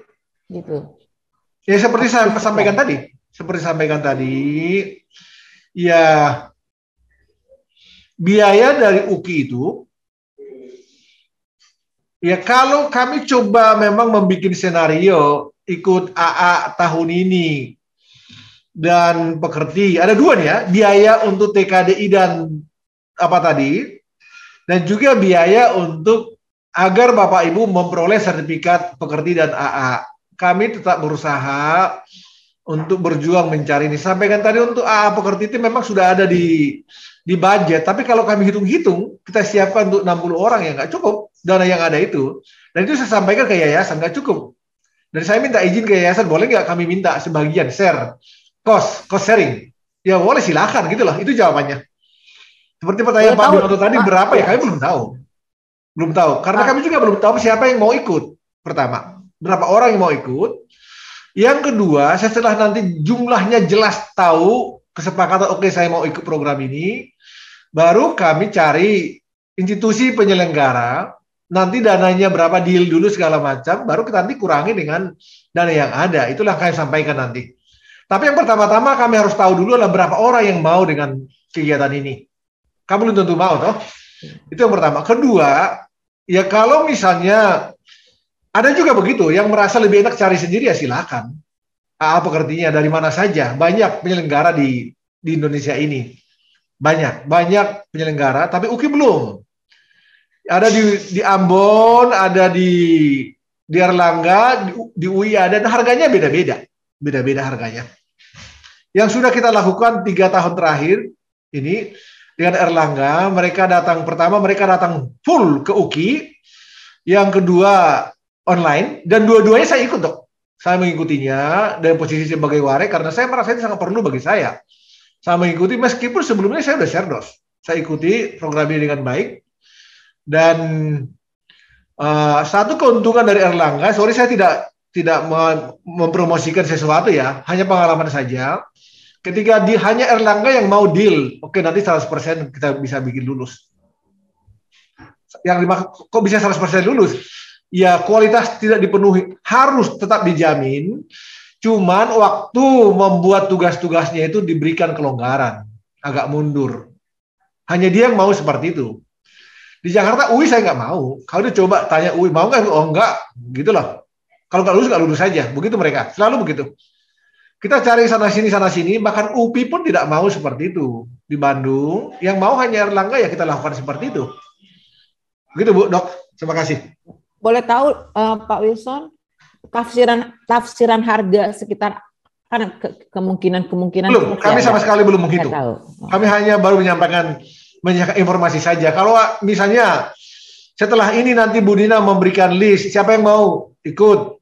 gitu? Ya seperti saya sampaikan tadi, seperti sampaikan tadi, ya biaya dari UKI itu, ya kalau kami coba memang membuat senario ikut AA tahun ini dan pekerti, ada dua nih ya, biaya untuk TKDI dan apa tadi, dan juga biaya untuk agar Bapak Ibu memperoleh sertifikat pekerti dan AA kami tetap berusaha untuk berjuang mencari ini. Sampaikan tadi untuk AA pekerti itu memang sudah ada di di budget, tapi kalau kami hitung-hitung, kita siapkan untuk 60 orang ya nggak cukup dana yang ada itu. Dan itu saya sampaikan ke yayasan nggak cukup. Dan saya minta izin ke yayasan, boleh nggak kami minta sebagian share cost cost sharing? Ya boleh silakan gitu loh. Itu jawabannya. Seperti pertanyaan Pak Binoto tadi berapa ya? Kami belum tahu. Belum tahu. Karena kami juga belum tahu siapa yang mau ikut. Pertama, berapa orang yang mau ikut. Yang kedua, setelah nanti jumlahnya jelas tahu kesepakatan oke saya mau ikut program ini, baru kami cari institusi penyelenggara, nanti dananya berapa deal dulu segala macam, baru kita nanti kurangi dengan dana yang ada. Itulah yang kami sampaikan nanti. Tapi yang pertama-tama kami harus tahu dulu adalah berapa orang yang mau dengan kegiatan ini. Kamu belum tentu mau, toh? Itu yang pertama. Kedua, ya kalau misalnya ada juga begitu, yang merasa lebih enak cari sendiri ya silakan. AA pekertinya dari mana saja. Banyak penyelenggara di di Indonesia ini. Banyak, banyak penyelenggara, tapi UKI belum. Ada di di Ambon, ada di di Erlangga, di, di UI ada, dan harganya beda-beda. Beda-beda harganya. Yang sudah kita lakukan tiga tahun terakhir ini dengan Erlangga, mereka datang pertama mereka datang full ke UKI, yang kedua online, dan dua-duanya saya ikut dok. Saya mengikutinya dari posisi sebagai warai karena saya merasa itu sangat perlu bagi saya. Saya mengikuti meskipun sebelumnya saya sudah share dos. Saya ikuti program ini dengan baik dan uh, satu keuntungan dari Erlangga, sorry saya tidak tidak mem- mempromosikan sesuatu ya, hanya pengalaman saja. Ketika di hanya Erlangga yang mau deal, oke nanti 100% kita bisa bikin lulus. Yang dimaksud kok bisa 100% lulus? Ya kualitas tidak dipenuhi, harus tetap dijamin. Cuman waktu membuat tugas-tugasnya itu diberikan kelonggaran, agak mundur. Hanya dia yang mau seperti itu. Di Jakarta UI saya nggak mau. Kalau dia coba tanya UI mau nggak? Oh enggak, gitu loh. Kalau nggak lulus nggak lulus saja. Begitu mereka, selalu begitu. Kita cari sana sini sana sini, bahkan UPI pun tidak mau seperti itu di Bandung. Yang mau hanya Erlangga ya kita lakukan seperti itu. Begitu Bu, Dok. Terima kasih. Boleh tahu eh, Pak Wilson tafsiran tafsiran harga sekitar kan ke- kemungkinan-kemungkinan Belum, kami ya, sama ya. sekali belum tahu. Kami hanya baru menyampaikan menyampaikan informasi saja. Kalau misalnya setelah ini nanti Bu Dina memberikan list siapa yang mau ikut,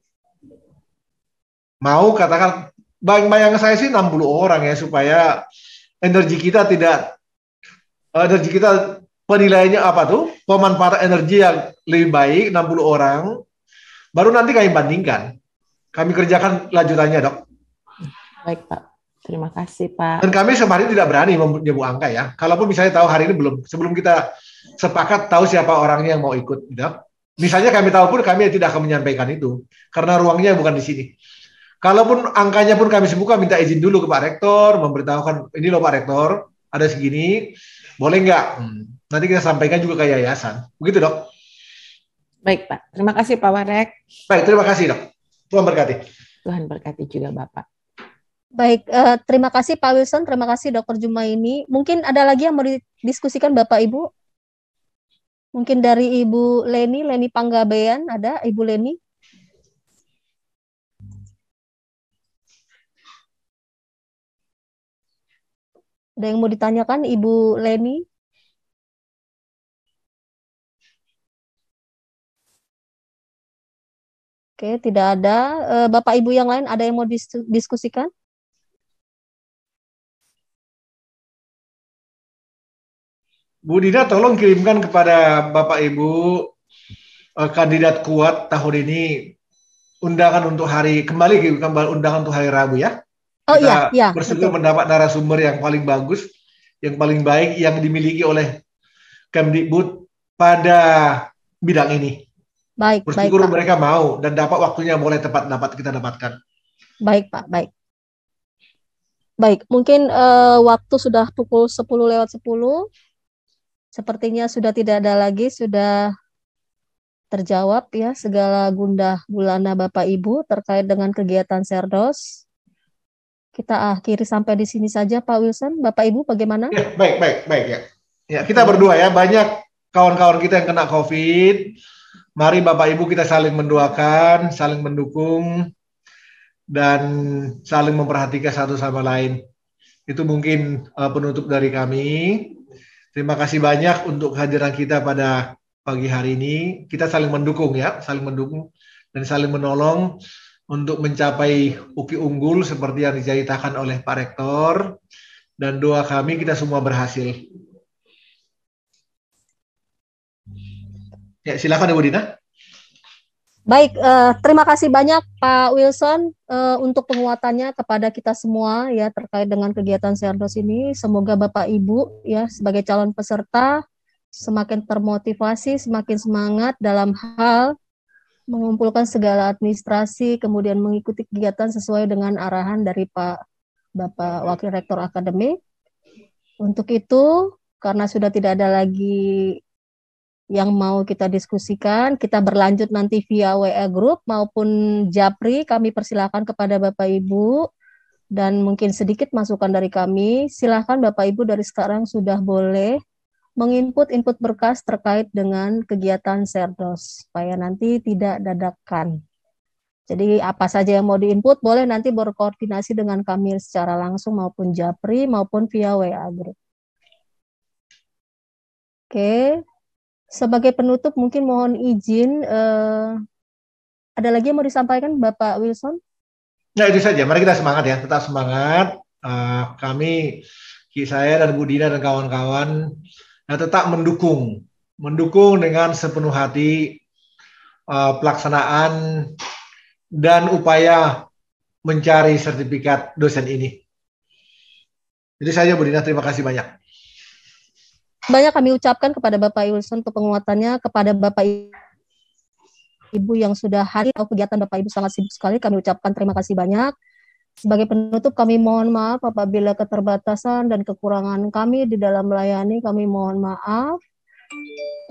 mau katakan bayang-bayang saya sih 60 orang ya supaya energi kita tidak energi kita penilaiannya apa tuh pemanfaatan energi yang lebih baik 60 orang baru nanti kami bandingkan kami kerjakan lanjutannya dok Baik Pak, terima kasih Pak. Dan kami kemarin tidak berani menyebut angka ya. Kalaupun misalnya tahu hari ini belum, sebelum kita sepakat tahu siapa orangnya yang mau ikut. Gitu. Misalnya kami tahu pun kami tidak akan menyampaikan itu. Karena ruangnya bukan di sini. Kalaupun angkanya pun kami sembuhkan, minta izin dulu ke Pak Rektor, memberitahukan, ini loh Pak Rektor, ada segini, boleh nggak? Hmm. Nanti kita sampaikan juga ke yayasan. Begitu dok. Baik Pak, terima kasih Pak Warek. Baik, terima kasih dok. Tuhan berkati. Tuhan berkati juga Bapak. Baik, uh, terima kasih Pak Wilson, terima kasih Dokter Juma ini. Mungkin ada lagi yang mau didiskusikan Bapak Ibu? Mungkin dari Ibu Leni, Leni Panggabean, ada Ibu Leni? Ada yang mau ditanyakan Ibu Leni? Oke, tidak ada. Uh, Bapak Ibu yang lain ada yang mau diskusikan? Bu Dina, tolong kirimkan kepada Bapak Ibu uh, kandidat kuat tahun ini undangan untuk hari kembali kembali undangan untuk hari Rabu ya. Oh Kita iya, iya. Bersyukur mendapat narasumber yang paling bagus, yang paling baik yang dimiliki oleh Kemdikbud pada bidang ini. Baik, Bersyukur baik, Pak. mereka mau dan dapat waktunya mulai tepat dapat kita dapatkan. Baik, Pak. Baik. Baik, mungkin uh, waktu sudah pukul 10 lewat 10. Sepertinya sudah tidak ada lagi, sudah terjawab ya segala gundah gulana Bapak Ibu terkait dengan kegiatan Serdos. Kita akhiri sampai di sini saja Pak Wilson. Bapak Ibu bagaimana? Ya, baik, baik, baik ya. Ya, kita berdua ya, banyak kawan-kawan kita yang kena COVID Mari Bapak Ibu kita saling mendoakan, saling mendukung, dan saling memperhatikan satu sama lain. Itu mungkin uh, penutup dari kami. Terima kasih banyak untuk kehadiran kita pada pagi hari ini. Kita saling mendukung ya, saling mendukung dan saling menolong untuk mencapai UKI unggul seperti yang diceritakan oleh Pak Rektor. Dan doa kami kita semua berhasil. Ya, silakan Ibu Dina. Baik, uh, terima kasih banyak Pak Wilson uh, untuk penguatannya kepada kita semua ya terkait dengan kegiatan Serdos ini. Semoga Bapak Ibu ya sebagai calon peserta semakin termotivasi, semakin semangat dalam hal mengumpulkan segala administrasi, kemudian mengikuti kegiatan sesuai dengan arahan dari Pak Bapak Wakil Rektor Akademik. Untuk itu, karena sudah tidak ada lagi yang mau kita diskusikan. Kita berlanjut nanti via WA Group maupun Japri. Kami persilakan kepada Bapak Ibu dan mungkin sedikit masukan dari kami. Silahkan Bapak Ibu dari sekarang sudah boleh menginput input berkas terkait dengan kegiatan Serdos supaya nanti tidak dadakan. Jadi apa saja yang mau diinput boleh nanti berkoordinasi dengan kami secara langsung maupun Japri maupun via WA Group. Oke, sebagai penutup mungkin mohon izin uh, ada lagi yang mau disampaikan Bapak Wilson? Ya itu saja. Mari kita semangat ya, tetap semangat. Uh, kami, saya dan Bu Dina dan kawan-kawan uh, tetap mendukung, mendukung dengan sepenuh hati uh, pelaksanaan dan upaya mencari sertifikat dosen ini. Jadi saya Bu Dina terima kasih banyak banyak kami ucapkan kepada Bapak Wilson untuk penguatannya, kepada Bapak Ibu yang sudah hadir atau kegiatan Bapak Ibu sangat sibuk sekali, kami ucapkan terima kasih banyak. Sebagai penutup kami mohon maaf apabila keterbatasan dan kekurangan kami di dalam melayani, kami mohon maaf.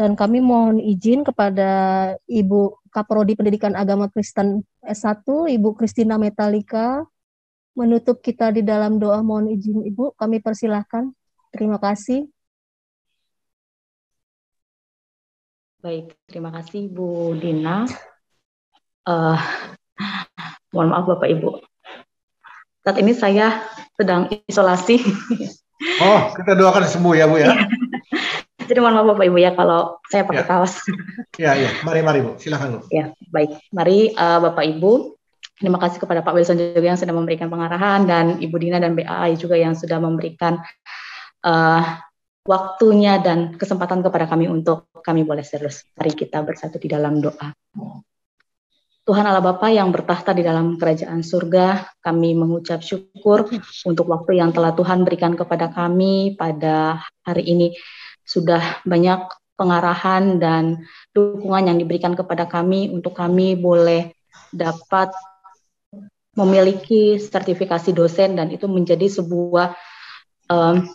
Dan kami mohon izin kepada Ibu Kaprodi Pendidikan Agama Kristen S1, Ibu Kristina Metalika, menutup kita di dalam doa. Mohon izin Ibu, kami persilahkan. Terima kasih. Baik, terima kasih Bu Dina. Uh, mohon maaf Bapak Ibu. Saat ini saya sedang isolasi. Oh, kita doakan sembuh ya Bu ya. Jadi mohon maaf Bapak Ibu ya kalau saya pakai ya. kaos. Ya, ya. Mari, mari Bu. Silakan Bu. Ya, baik. Mari uh, Bapak Ibu. Terima kasih kepada Pak Wilson juga yang sudah memberikan pengarahan dan Ibu Dina dan BAI juga yang sudah memberikan uh, waktunya dan kesempatan kepada kami untuk kami boleh serius. Mari kita bersatu di dalam doa. Tuhan Allah Bapa yang bertahta di dalam kerajaan surga, kami mengucap syukur untuk waktu yang telah Tuhan berikan kepada kami pada hari ini. Sudah banyak pengarahan dan dukungan yang diberikan kepada kami untuk kami boleh dapat memiliki sertifikasi dosen dan itu menjadi sebuah um,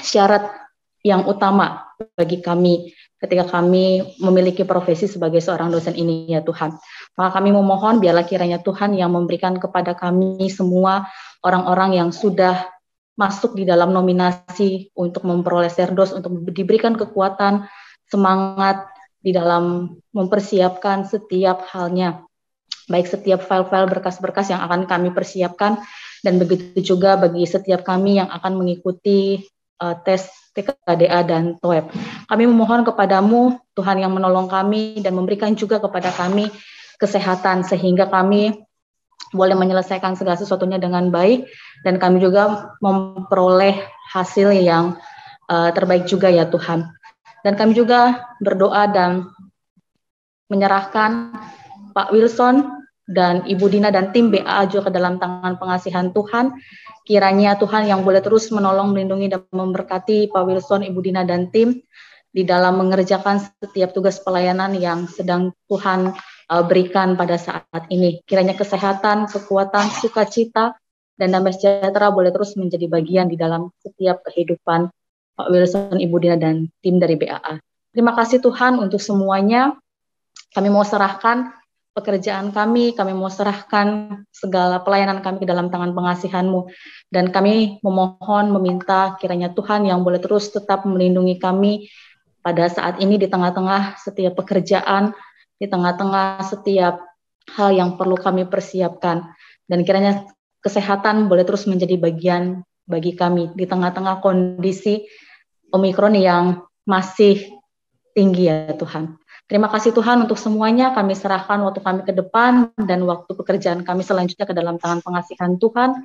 syarat yang utama bagi kami ketika kami memiliki profesi sebagai seorang dosen ini ya Tuhan. Maka kami memohon biarlah kiranya Tuhan yang memberikan kepada kami semua orang-orang yang sudah masuk di dalam nominasi untuk memperoleh serdos, untuk diberikan kekuatan, semangat di dalam mempersiapkan setiap halnya, baik setiap file-file berkas-berkas yang akan kami persiapkan, dan begitu juga bagi setiap kami yang akan mengikuti uh, tes TKDA dan TOEP. Kami memohon kepadamu, Tuhan yang menolong kami dan memberikan juga kepada kami kesehatan sehingga kami boleh menyelesaikan segala sesuatunya dengan baik dan kami juga memperoleh hasil yang uh, terbaik juga ya Tuhan. Dan kami juga berdoa dan menyerahkan Pak Wilson dan Ibu Dina dan tim BA juga ke dalam tangan pengasihan Tuhan. Kiranya Tuhan yang boleh terus menolong, melindungi, dan memberkati Pak Wilson, Ibu Dina, dan tim di dalam mengerjakan setiap tugas pelayanan yang sedang Tuhan uh, berikan pada saat ini. Kiranya kesehatan, kekuatan, sukacita, dan damai sejahtera boleh terus menjadi bagian di dalam setiap kehidupan Pak Wilson, Ibu Dina, dan tim dari BAA. Terima kasih Tuhan untuk semuanya. Kami mau serahkan pekerjaan kami, kami mau serahkan segala pelayanan kami ke dalam tangan pengasihanmu. Dan kami memohon, meminta kiranya Tuhan yang boleh terus tetap melindungi kami pada saat ini di tengah-tengah setiap pekerjaan, di tengah-tengah setiap hal yang perlu kami persiapkan. Dan kiranya kesehatan boleh terus menjadi bagian bagi kami di tengah-tengah kondisi Omikron yang masih tinggi ya Tuhan. Terima kasih Tuhan untuk semuanya. Kami serahkan waktu kami ke depan dan waktu pekerjaan kami selanjutnya ke dalam tangan pengasihan Tuhan.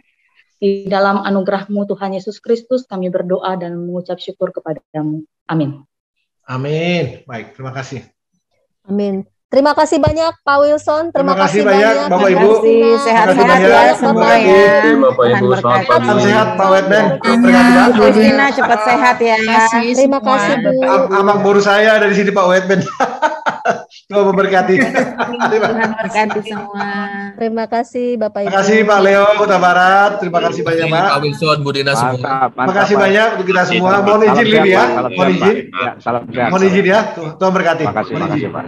Di dalam anugerahmu Tuhan Yesus Kristus kami berdoa dan mengucap syukur kepadamu. Amin. Amin. Baik, terima kasih. Amin. Terima kasih banyak Pak Wilson. Terima, Terima kasih banyak, Bapak Terima Ibu. kasih. Sehat-sehat Terima kasih ya banyak, semua Bapak ya. Ibu. Bapak Ibu, selamat. Salam sehat Pak Wetben. Bu Christina cepat sehat ya. Terima kasih Bu. Abang baru saya dari sini Pak Wetben. Tuhan memberkati. Terima Tuhan berkati semua. Terima kasih Bapak Ibu. Terima kasih Pak Leo Kota Barat. Terima kasih banyak Pak. Pak Wilson, Bu Dina semua. Mantap, Terima kasih Pak. banyak untuk kita semua. Mohon izin Lili ya. Mohon izin. Pak. Ya, salam sehat. Mohon izin ya. Tuhan berkati. Terima kasih, Pak.